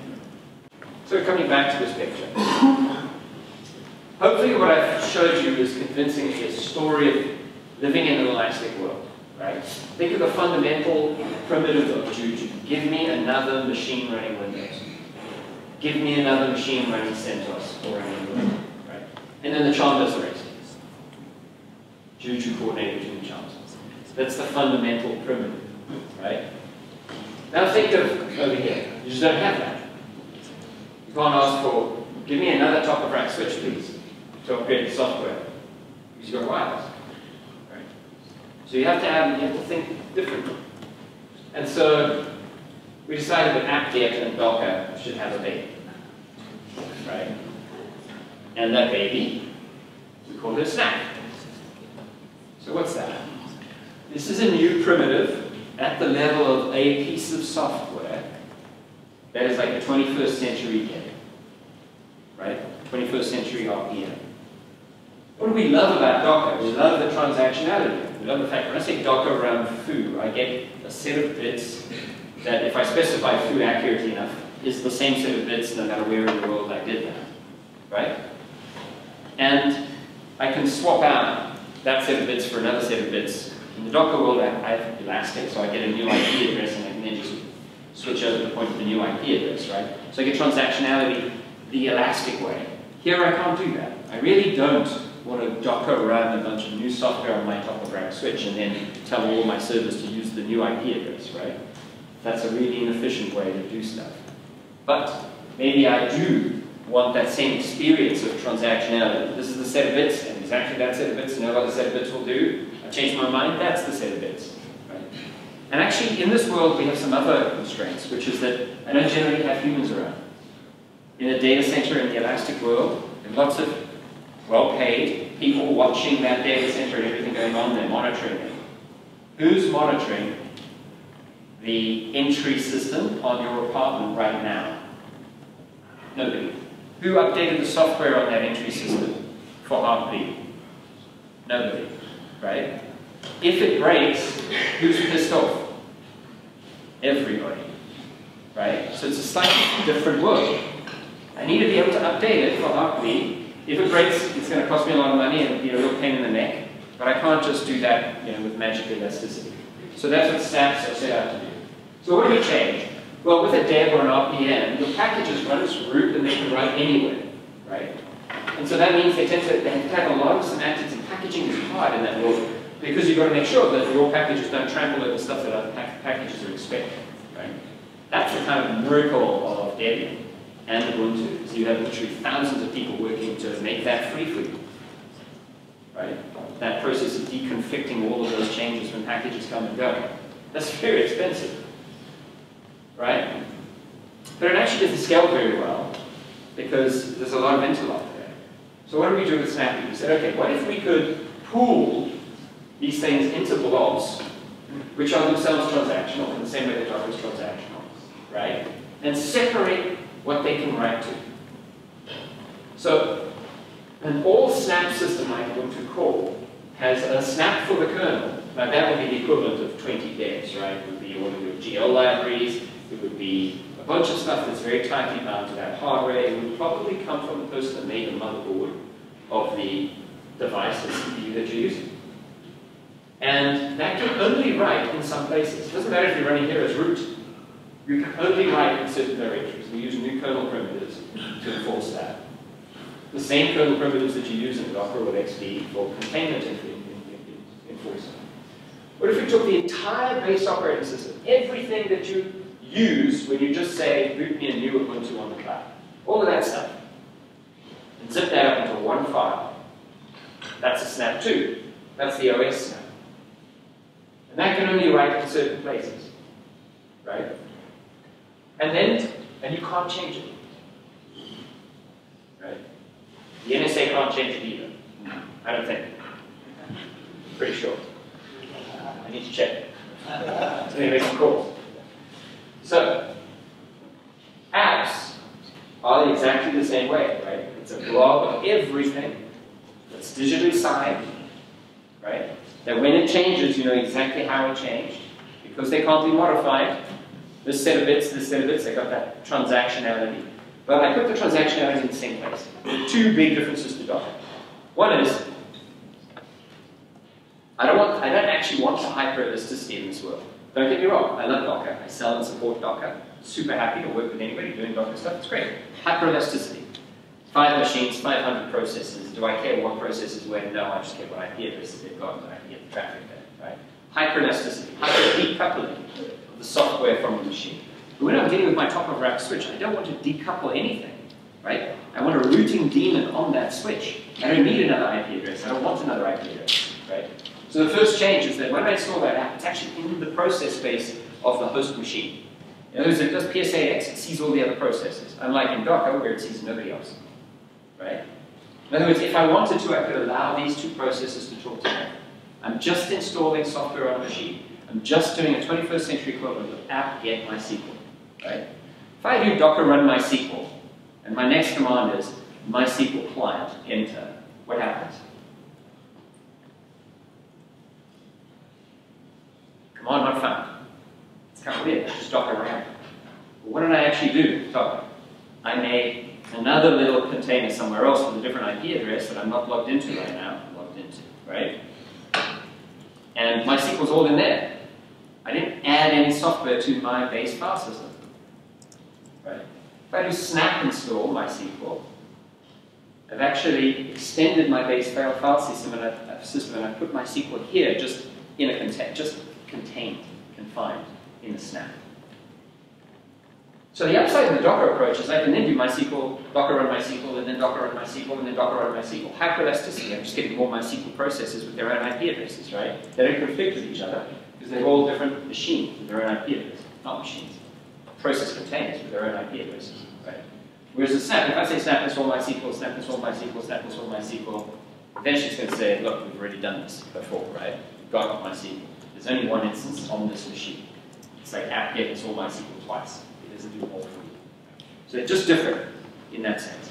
So coming back to this picture. Hopefully what I've showed you is convincing. convincingly a story of living in an elastic world, right? Think of the fundamental primitive of Juju. Give me another machine running Windows. Give me another machine running CentOS or running right? And then the charm does the rest. Juju coordinated between the charms. That's the fundamental primitive, right? Now think of over here. You just don't have that. You can't ask for, give me another top of rack switch, please to upgrade the software because you've wireless. Right? So you have to have, you have to think differently. And so we decided that apt-get and Docker should have a baby. Right? And that baby, we call it a snap. So what's that? This is a new primitive at the level of a piece of software that is like a 21st century game. Right? 21st century RPM. What do we love about Docker? We love the transactionality. We love the fact when I say Docker around foo, I get a set of bits that if I specify foo accurately enough, is the same set of bits no matter where in the world I did that. Right? And I can swap out that set of bits for another set of bits. In the Docker world, I have Elastic, so I get a new IP address and I can then just switch over to point to the new IP address, right? So I get transactionality the elastic way. Here I can't do that. I really don't want to Docker run a bunch of new software on my top of rack switch and then tell all my servers to use the new IP address, right? That's a really inefficient way to do stuff. But maybe I do want that same experience of transactionality. This is the set of bits, and exactly that set of bits, no other set of bits will do. I change my mind, that's the set of bits. Right? And actually, in this world, we have some other constraints, which is that I don't generally have humans around. in a data center in the Elastic world, and lots of well-paid people watching that data center and everything going on there, monitoring it. Who's monitoring the entry system on your apartment right now? Nobody. Who updated the software on that entry system for Heartbleed? Nobody, right? If it breaks, who's pissed off? Everybody, right? So it's a slightly different world. I need to be able to update it for Heartbleed. If it breaks, it's going to cost me a lot of money and be a real pain in the neck. But I can't just do that you know, with magic elasticity. So that's what snaps are set out to do. So what do we change? Well, with a deb or an RPM, your packages run as root and they can run anywhere, right? And so that means they tend to, they have a lot of semantics and packaging is hard in that world because you've got to make sure that your packages don't trample over stuff that other pack packages are expecting, right? That's the kind of miracle of Debian and Ubuntu. So you have literally thousands of people working to make that free for you, right? That process of deconflicting all of those changes when packages come and go. That's very expensive right? But it actually doesn't scale very well because there's a lot of interlock there. So what do we do with Snappy? We said, okay, what if we could pool these things into blobs, which are themselves transactional in the same way that Docker is transactional, right? And separate what they can write to. So an all snap system like Ubuntu Core has a snap for the kernel. Now that would be the equivalent of 20 debs, right? It would be all of your GL libraries, it would be a bunch of stuff that's very tightly bound to that hardware. It would probably come from the person that made the motherboard of the device, CPU that you're using. And that can only write in some places. It doesn't matter if you're running here as root. You can only write in certain directories. We use new kernel primitives to enforce that. The same kernel primitives that you use in Docker or LXD for containment enforcement. What if we took the entire base operating system, everything that you use when you just say, boot me a new Ubuntu on the cloud. All of that stuff. And zip that up into one file. That's a snap too. That's the OS snap. And that can only write in certain places. Right? And then, and you can't change it. Right? The NSA can't change it either. I don't think. Pretty sure. I need to check. [laughs] So anyway, some calls. So, apps are exactly the same way, right? It's a blob of everything that's digitally signed, right? That when it changes, you know exactly how it changed. Because they can't be modified, this set of bits, this set of bits, they got that transactionality. But I put the transactionality in the same place. There are two big differences to Docker. One is, I don't want, I don't actually want the hyper-elasticity in this world. Don't get me wrong, I love Docker. I sell and support Docker. Super happy to work with anybody doing Docker stuff. It's great. Hyperelasticity. Five machines, 500 processes. Do I care what processes where? No, I just care what IP addresses they've got and I can get the traffic there, right? Hyperelasticity, hyper decoupling of the software from the machine. But when I'm dealing with my top of rack switch, I don't want to decouple anything, right? I want a routing daemon on that switch. I don't need another IP address. I don't want another IP address, right? So the first change is that when I install that app, it's actually in the process space of the host machine. In other words, it does PSAX, it sees all the other processes, unlike in Docker where it sees nobody else. Right? In other words, if I wanted to, I could allow these two processes to talk together. I'm just installing software on a machine. I'm just doing a 21st century equivalent of apt-get MySQL. Right? If I do docker run MySQL, and my next command is MySQL client, enter, what happens? Command not found. It's kind of weird, just Docker ran. But what did I actually do Docker? I made another little container somewhere else with a different IP address that I'm not logged into right now. I'm logged into, right? And MySQL's all in there. Add any software to my base file system. Right? If I do snap install MySQL, I've actually extended my base file system and I, uh, system and I put MySQL here just in a container, just contained, confined in the snap. So the upside of the Docker approach is I can then do MySQL, Docker run MySQL, and then Docker run MySQL, and then Docker run MySQL. Hyperelasticity, I'm just getting more MySQL processes with their own IP addresses, right? They don't conflict with each other because they're all different machines with their own IP addresses, not machines. Process containers with their own IP addresses, right? Whereas a snap, if I say snap install MySQL, snap install MySQL, snap install MySQL, eventually it's going to say, look, we've already done this before, right? Got MySQL. There's only one instance on this machine. It's like apt-get install MySQL twice. It doesn't do more for you. So it's just different in that sense.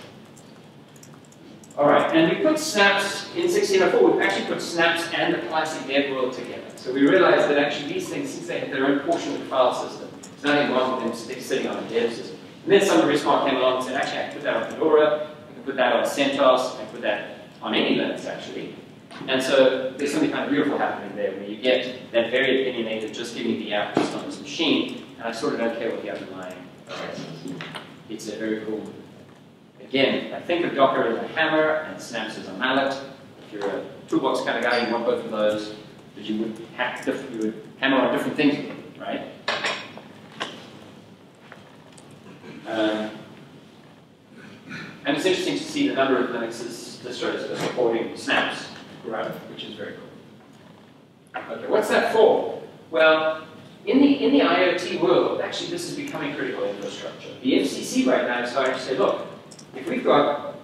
All right, and we put snaps in 1604. We've actually put snaps and the classic deb world together. So we realized that actually these things, since they have their own portion of the file system, there's nothing wrong with them sitting on a deb system. And then somebody smart came along and said, actually, I can put that on Fedora, I can put that on CentOS, I can put that on any Linux, actually. And so there's something kind of beautiful happening there, where you get that very opinionated, just give me the app just on this machine, and I sort of don't care what the underlying process is. It's a very cool Again, I think of Docker as a hammer and Snaps as a mallet. If you're a toolbox kind of guy, you want both of those, but you would, you would hammer on different things right? Um, and it's interesting to see the number of Linux's distros that are supporting snaps which is very cool. Okay, what's that for? Well, in the, in the IoT world, actually this is becoming critical infrastructure. The FCC right now is starting to say, look, if we've got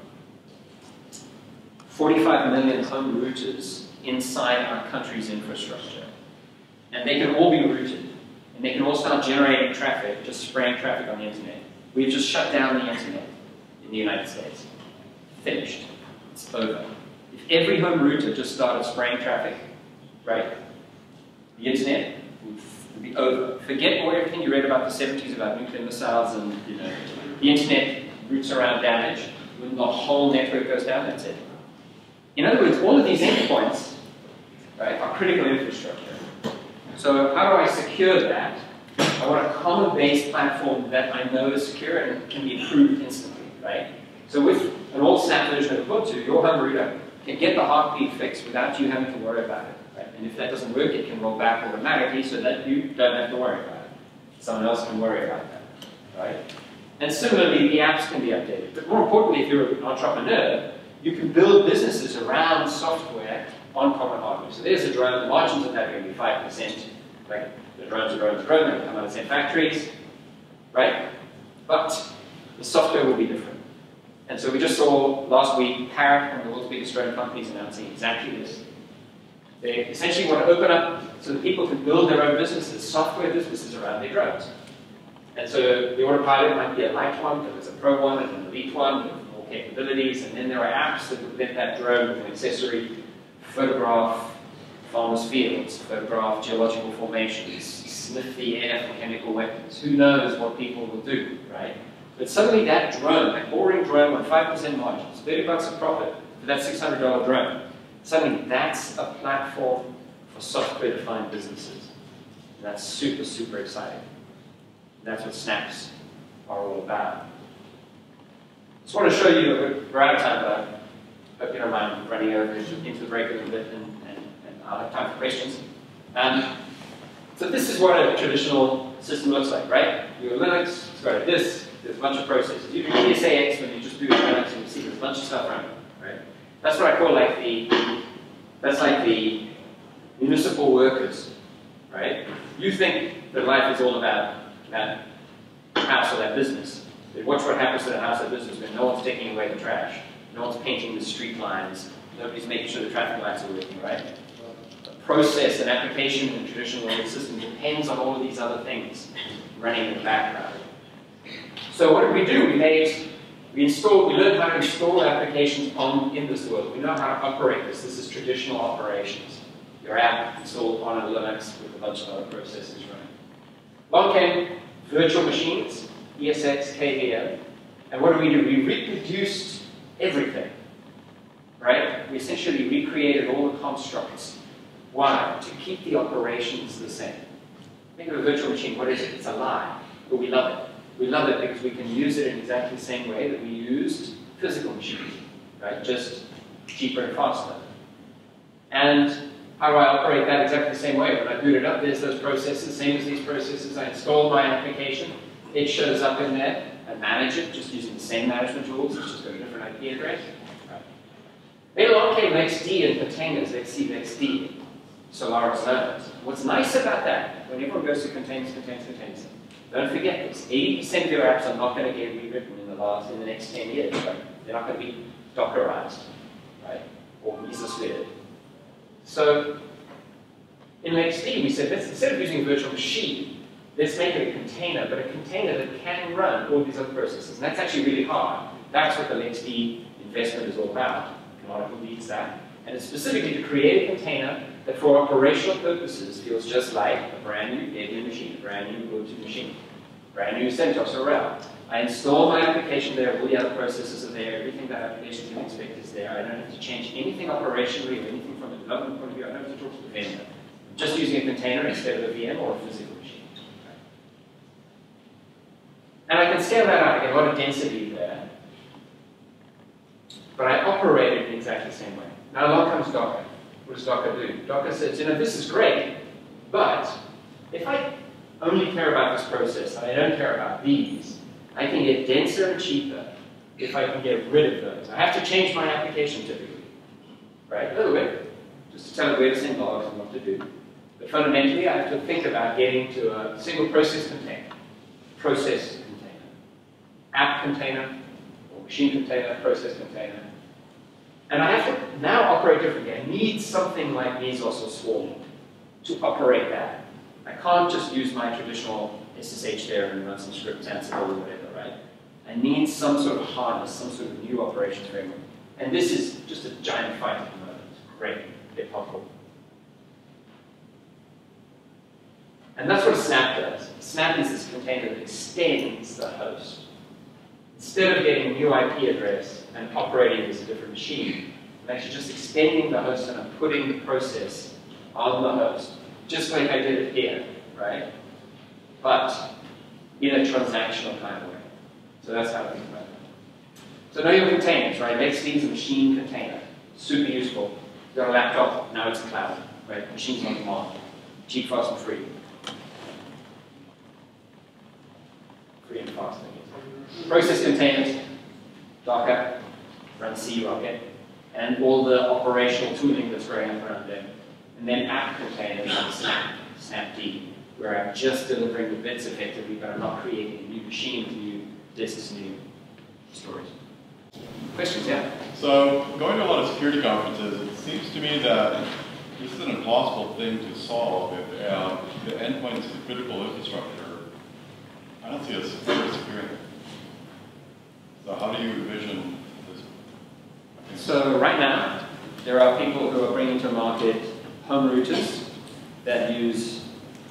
45 million home routers inside our country's infrastructure, and they can all be rooted, and they can all start generating traffic, just spraying traffic on the internet, we've just shut down the internet in the United States. Finished. It's over. If every home router just started spraying traffic, right, the internet would be over. Forget all everything you read about the 70s about nuclear missiles and you know the internet routes around damage, when the whole network goes down, that's it. In other words, all of these endpoints right, are critical infrastructure. So how do I secure that? I want a common base platform that I know is secure and can be improved instantly, right? So with an old snap version of Ubuntu, your home router can get the Heartbleed fixed without you having to worry about it. Right? And if that doesn't work, it can roll back automatically so that you don't have to worry about it. Someone else can worry about that, right? And similarly, the apps can be updated. But more importantly, if you're an entrepreneur, you can build businesses around software on common hardware. So there's a drone, the margins of that are going to be 5%. Like the drones are drones are drones, they come out of the same factories, right? But the software will be different. And so we just saw last week Parrot, one of the world's biggest drone companies, announcing exactly this. They essentially want to open up so that people can build their own businesses, software businesses around their drones. And so the autopilot might be a light one, there's a pro one and an elite one with more capabilities, and then there are apps that would let that drone with an accessory photograph farmers' fields, photograph geological formations, sniff the air for chemical weapons. Who knows what people will do, right? But suddenly that drone, that boring drone with 5% margins, 30 bucks of profit for that $600 drone, suddenly that's a platform for software-defined businesses. And that's super, super exciting. That's what snaps are all about. I Just want to show you, we're out of time, but hope you don't mind running over into the break a little bit, and, and, and I'll have time for questions. Um, so this is what a traditional system looks like, right? You have Linux, it's got disk, there's a bunch of processes. You do ESAX when you just do Linux and you see there's a bunch of stuff running, right? That's what I call like the, that's like the municipal workers, right? You think that life is all about that house or that business. Watch what happens to that house or business when no one's taking away the trash, no one's painting the street lines, nobody's making sure the traffic lights are working, right? The process and application in the traditional system depends on all of these other things running in the background. So what did we do? We made, we installed, we learned how to install applications on in this world. We know how to operate this. This is traditional operations. Your app installed on a Linux with a bunch of other processes running. Along came virtual machines, ESX, KVM. And what do we do? We reproduced everything, right? We essentially recreated all the constructs. Why? To keep the operations the same. Think of a virtual machine. What is it? It's a lie, but we love it. We love it because we can use it in exactly the same way that we used physical machines, right? Just cheaper and faster. And how do I operate that exactly the same way? When I boot it up, there's those processes, same as these processes. I install my application. It shows up in there. I manage it just using the same management tools. It's just got a different IP address. Then along came LXD and containers, LXC, LXD, Solaris Learners. What's nice about that, when everyone goes to containers, containers, containers, Don't forget this. 80% of your apps are not going to get rewritten in the last in the next 10 years. Right? They're not going to be Dockerized, right? Or mesosphered. So in LXD, we said instead of using a virtual machine, let's make it a container, but a container that can run all these other processes. And that's actually really hard. That's what the LXD investment is all about. Canonical leads that. And it's specifically to create a container that for operational purposes feels just like a brand new Debian machine, a brand new Ubuntu machine, brand new CentOS or RHEL. I install my application there, all the other processes are there, everything that application can expect is there. I don't have to change anything operationally or anything from a development point of view. I don't have to talk to the vendor. I'm just using a container instead of a VM or a physical machine. And I can scale that out, I get a lot of density there. But I operate it in exactly the same way. Now along comes Docker. What does Docker do? Docker says, you know, this is great, but if I only care about this process and I don't care about these, I can get denser and cheaper if I can get rid of those. I have to change my application typically, right? A little bit, just to tell it where to send logs and what to do. But fundamentally, I have to think about getting to a single process container, process app container, or machine container, process container. And I have to now operate differently. I need something like Mesos or Swarm to operate that. I can't just use my traditional SSH there and run some script Ansible or whatever, right? I need some sort of harness, some sort of new operations framework. And this is just a giant fight at the moment. Great, get possible. And that's what Snap does. Snap is this container that extends the host. Instead of getting a new IP address and operating as a different machine, I'm actually just extending the host and I'm putting the process on the host, just like I did it here, right? but in a transactional kind of way. So that's how I think about it. So know your containers, right? Is a machine container. Super useful. You've got a laptop, now it's a cloud, right? Machines on demand. Cheap, fast, and free. Free and fast, I guess. Process containers, Docker, run C Rocket, and all the operational tooling that's going up around them. And then app containers like Snap, Snapd, where I'm just delivering the bits effectively, but I'm not creating a new machine, new disks, new storage. Questions, yeah? So, going to a lot of security conferences, it seems to me that this is an impossible thing to solve if um, the endpoint is critical infrastructure. I don't see us secure. So how do you envision this? So right now, there are people who are bringing to market home routers that use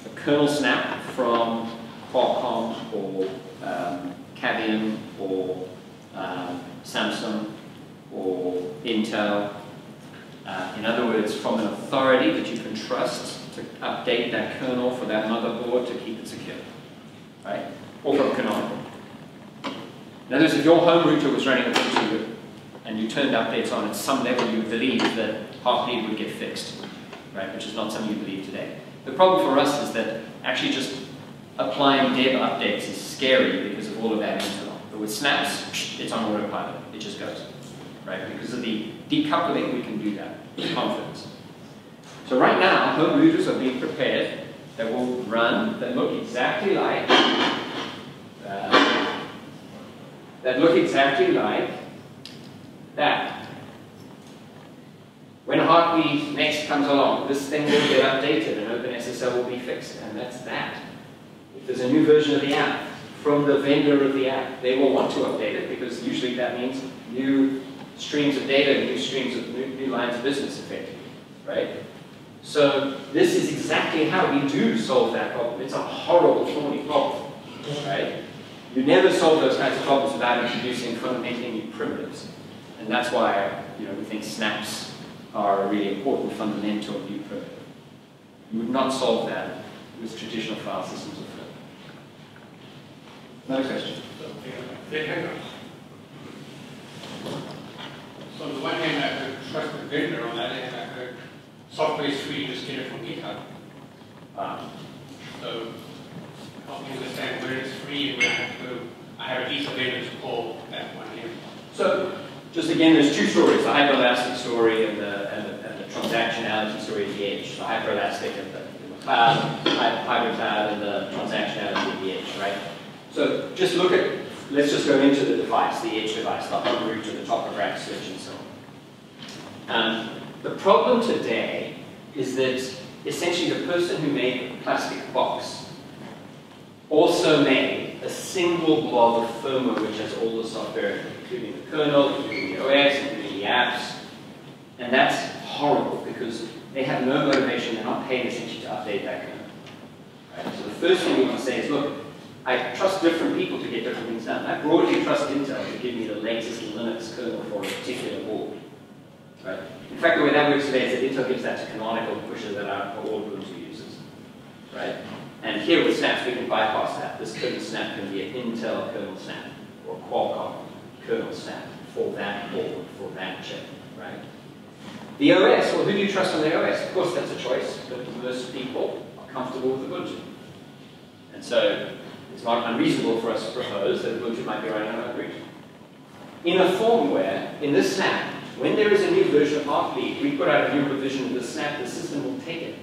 a kernel snap from Qualcomm or um, Cavium or um, Samsung or Intel. Uh, in other words, from an authority that you can trust to update that kernel for that motherboard to keep it secure, right? Or from Canonical. In other words, if your home router was running Ubuntu and you turned updates on, at some level you believed that Heartbleed would get fixed, right? Which is not something you believe today. The problem for us is that actually just applying deb updates is scary because of all of that internal. But with snaps, it's on autopilot. It just goes, right? Because of the decoupling, we can do that with confidence. So right now, home routers are being prepared that will run, that look exactly like, uh, that look exactly like that. When Heartbleed next comes along, this thing will get updated and OpenSSL will be fixed, and that's that. If there's a new version of the app from the vendor of the app, they will want to update it because usually that means new streams of data, new streams of new, new lines of business effectively, right? So this is exactly how we do solve that problem. It's a horrible, thorny problem, right? You never solve those kinds of problems without introducing fundamentally new primitives. And that's why you know, we think snaps are a really important fundamental new primitive. You would not solve that with traditional file systems of flow. Another question? So on the one hand, I could trust the vendor, on the other hand, I could, software is free, just get it from GitHub. Um, So help me understand where it's free and where I have to go. I have at least a vendor to call that one hand. So just again, there's two stories, the hyperelastic story and the, and the, and the transactionality story at the edge. The hyperelastic and the, cloud, hybrid cloud, and the transactionality of the edge, right? So just look at, let's just go into the device, the edge device, the home route to the top of rack switch and so on. Um, the problem today is that essentially the person who made the plastic box also made a single blob of firmware which has all the software, including the kernel, including the OS, including the apps, and that's horrible because they have no motivation, they're not paid essentially to update that kernel. Right? So the first thing we want to say is, look, I trust different people to get different things done. I broadly trust Intel to give me the latest Linux kernel for a particular board. Right? In fact, the way that works today is that Intel gives that to Canonical, pushes that out for all Ubuntu users. Right? And here with snaps, we can bypass that. This kernel snap can be an Intel kernel snap or Qualcomm kernel snap for that board, for that chip. Right? The OS, well, who do you trust on the OS? Of course, that's a choice, but most people are comfortable with Ubuntu. And so it's not unreasonable for us to propose that Ubuntu might be running on root. In a form where, in this snap, when there is a new version of Heartbleed, we put out a new revision of the snap, the system will take it.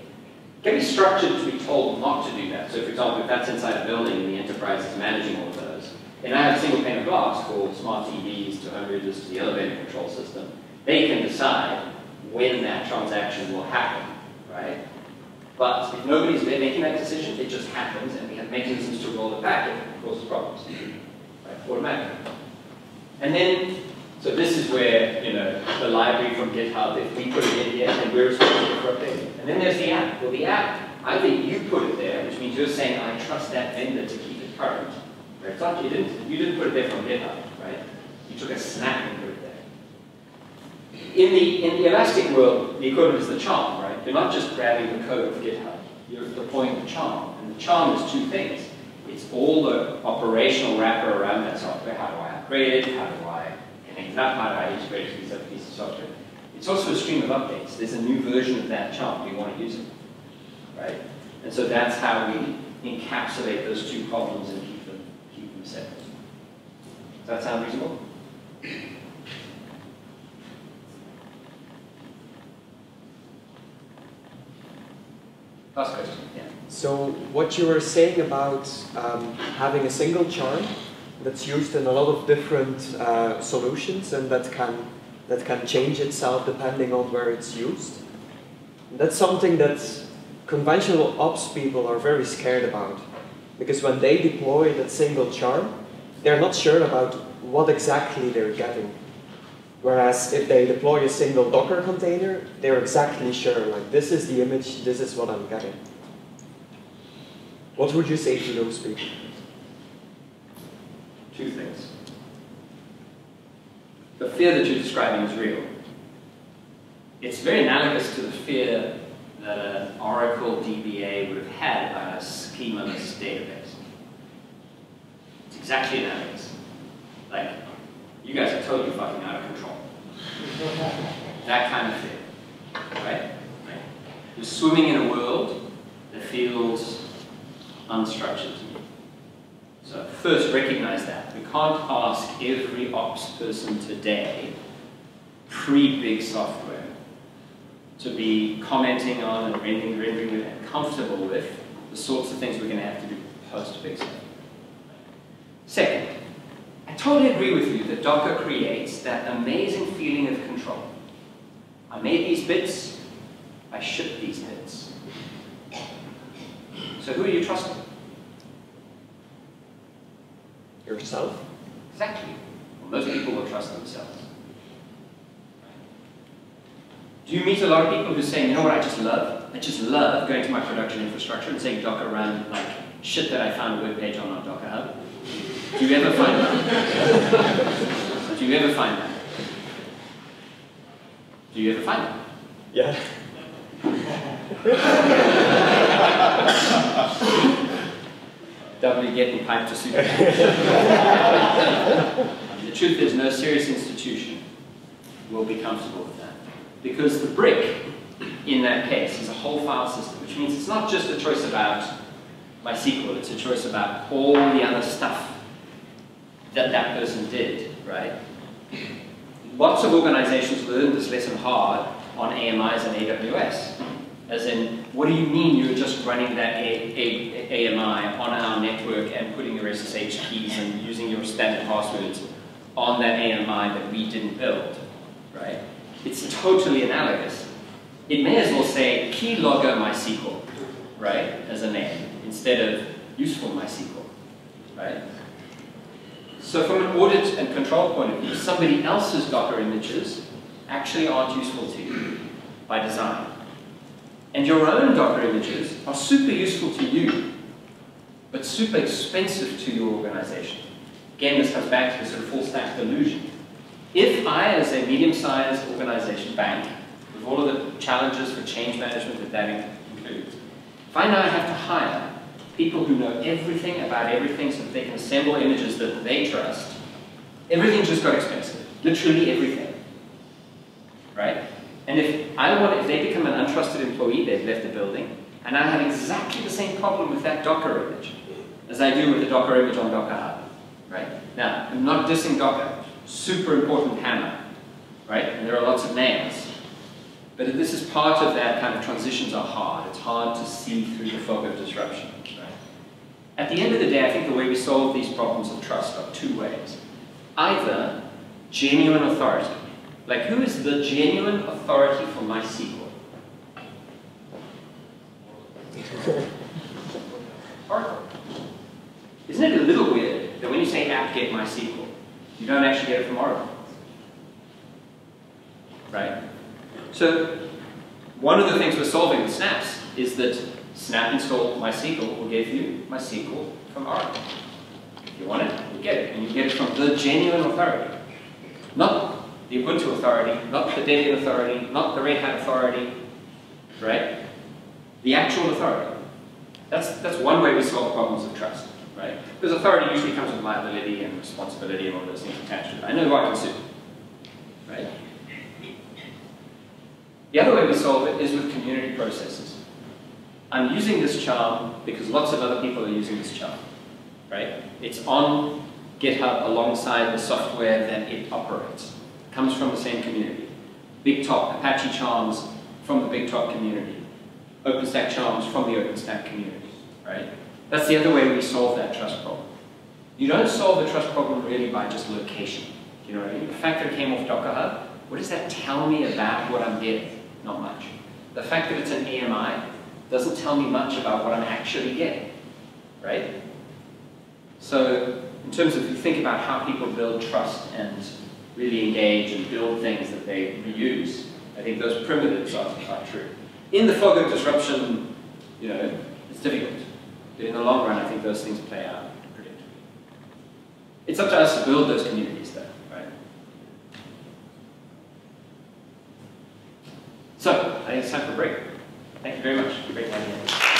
Can be structured to be told not to do that. So for example, if that's inside a building and the enterprise is managing all of those, and I have a single pane of glass for smart TVs to home routers to the elevator control system, they can decide when that transaction will happen, right? But if nobody's making that decision, it just happens, and we have mechanisms to roll it back, if it causes problems, right? Automatically. And then, so this is where, you know, the library from GitHub, if we put it in here, then we're responsible for updating. Then there's the app. Well, the app, I think you put it there, which means you're saying, I trust that vendor to keep it current. Right? It's not, you didn't, you didn't put it there from GitHub, right? You took a snap and put it there. In the, in the Elastic world, the equivalent is the charm, right? You're not just grabbing the code of GitHub. You're deploying the charm. And the charm is two things. It's all the operational wrapper around that software. How do I upgrade it? How do I connect it up? How do I integrate it with other piece of software? It's also a stream of updates. There's a new version of that charm. We want to use it? Right? And so that's how we encapsulate those two problems and keep them, keep them separate. Does that sound reasonable? Last question, yeah. So what you were saying about um, having a single charm that's used in a lot of different uh, solutions and that can that can change itself depending on where it's used. That's something that conventional ops people are very scared about because when they deploy that single charm, they're not sure about what exactly they're getting. Whereas if they deploy a single Docker container, they're exactly sure, like this is the image, this is what I'm getting. What would you say to those people? Two things. The fear that you're describing is real. It's very analogous to the fear that an Oracle DBA would have had about a schemaless database. It's exactly analogous. Like, you guys are totally fucking out of control. [laughs] that kind of fear, right? right? You're swimming in a world that feels unstructured. So first recognize that. We can't ask every ops person today, pre-big software, to be commenting on and rendering, rendering with and comfortable with the sorts of things we're going to have to do post-big software. Second, I totally agree with you that Docker creates that amazing feeling of control. I made these bits, I shipped these bits. So who are you trusting? Yourself? Exactly. Well, most people will trust themselves. Do you meet a lot of people who say, you know what I just love? I just love going to my production infrastructure and saying Docker run like shit that I found a web page on on Docker Hub? Do you ever find that? Do you ever find that? Do you ever find that? Yeah. [laughs] Doubly getting piped to sudo. [laughs] the truth is, no serious institution will be comfortable with that. Because the brick, in that case, is a whole file system, which means it's not just a choice about MySQL, it's a choice about all the other stuff that that person did, right? Lots of organizations learned this lesson hard on AMIs and AWS. As in, what do you mean you're just running that a a AMI on our network and putting your SSH keys and using your standard passwords on that AMI that we didn't build, right? It's totally analogous. It may as well say keylogger MySQL, right, as a name, instead of useful MySQL, right? So from an audit and control point of view, somebody else's Docker images actually aren't useful to you by design. And your own Docker images are super useful to you, but super expensive to your organization. Again, this comes back to the sort of full stack delusion. If I, as a medium-sized organization, bank, with all of the challenges for change management that that includes, if I now have to hire people who know everything about everything so that they can assemble images that they trust, everything just got expensive. Literally everything. Right? And if I want, if they become an untrusted employee, they've left the building, and I have exactly the same problem with that Docker image as I do with the Docker image on Docker Hub. Right? Now, I'm not dissing Docker. Super important hammer. Right? And there are lots of nails. But this is part of that kind of transitions are hard. It's hard to see through the fog of disruption. Right? At the end of the day, I think the way we solve these problems of trust are two ways. Either genuine authority, like, who is the genuine authority for MySQL? Oracle. Isn't it a little weird that when you say apt-get MySQL, you don't actually get it from Oracle? Right? So, one of the things we're solving with snaps is that snap install MySQL will give you MySQL from Oracle. If you want it, you get it. And you get it from the genuine authority. Not the Ubuntu authority, not the Debian authority, not the Red Hat authority, right? The actual authority. That's, that's one way we solve problems of trust, right? Because authority usually comes with liability and responsibility and all those things attached to it. I know who I can sue, right? The other way we solve it is with community processes. I'm using this charm because lots of other people are using this charm, right? It's on GitHub alongside the software that it operates comes from the same community. Bigtop, Apache Charms from the Bigtop community. OpenStack Charms from the OpenStack community, right? That's the other way we solve that trust problem. You don't solve the trust problem really by just location. You know what I mean? The fact that it came off Docker Hub, what does that tell me about what I'm getting? Not much. The fact that it's an AMI doesn't tell me much about what I'm actually getting, right? So in terms of, if you think about how people build trust and really engage and build things that they reuse. I think those primitives are, are true. In the fog of disruption, you know, it's difficult. But in the long run, I think those things play out predictably. It's up to us to build those communities, though, right? So, I think it's time for a break. Thank you very much. Great idea.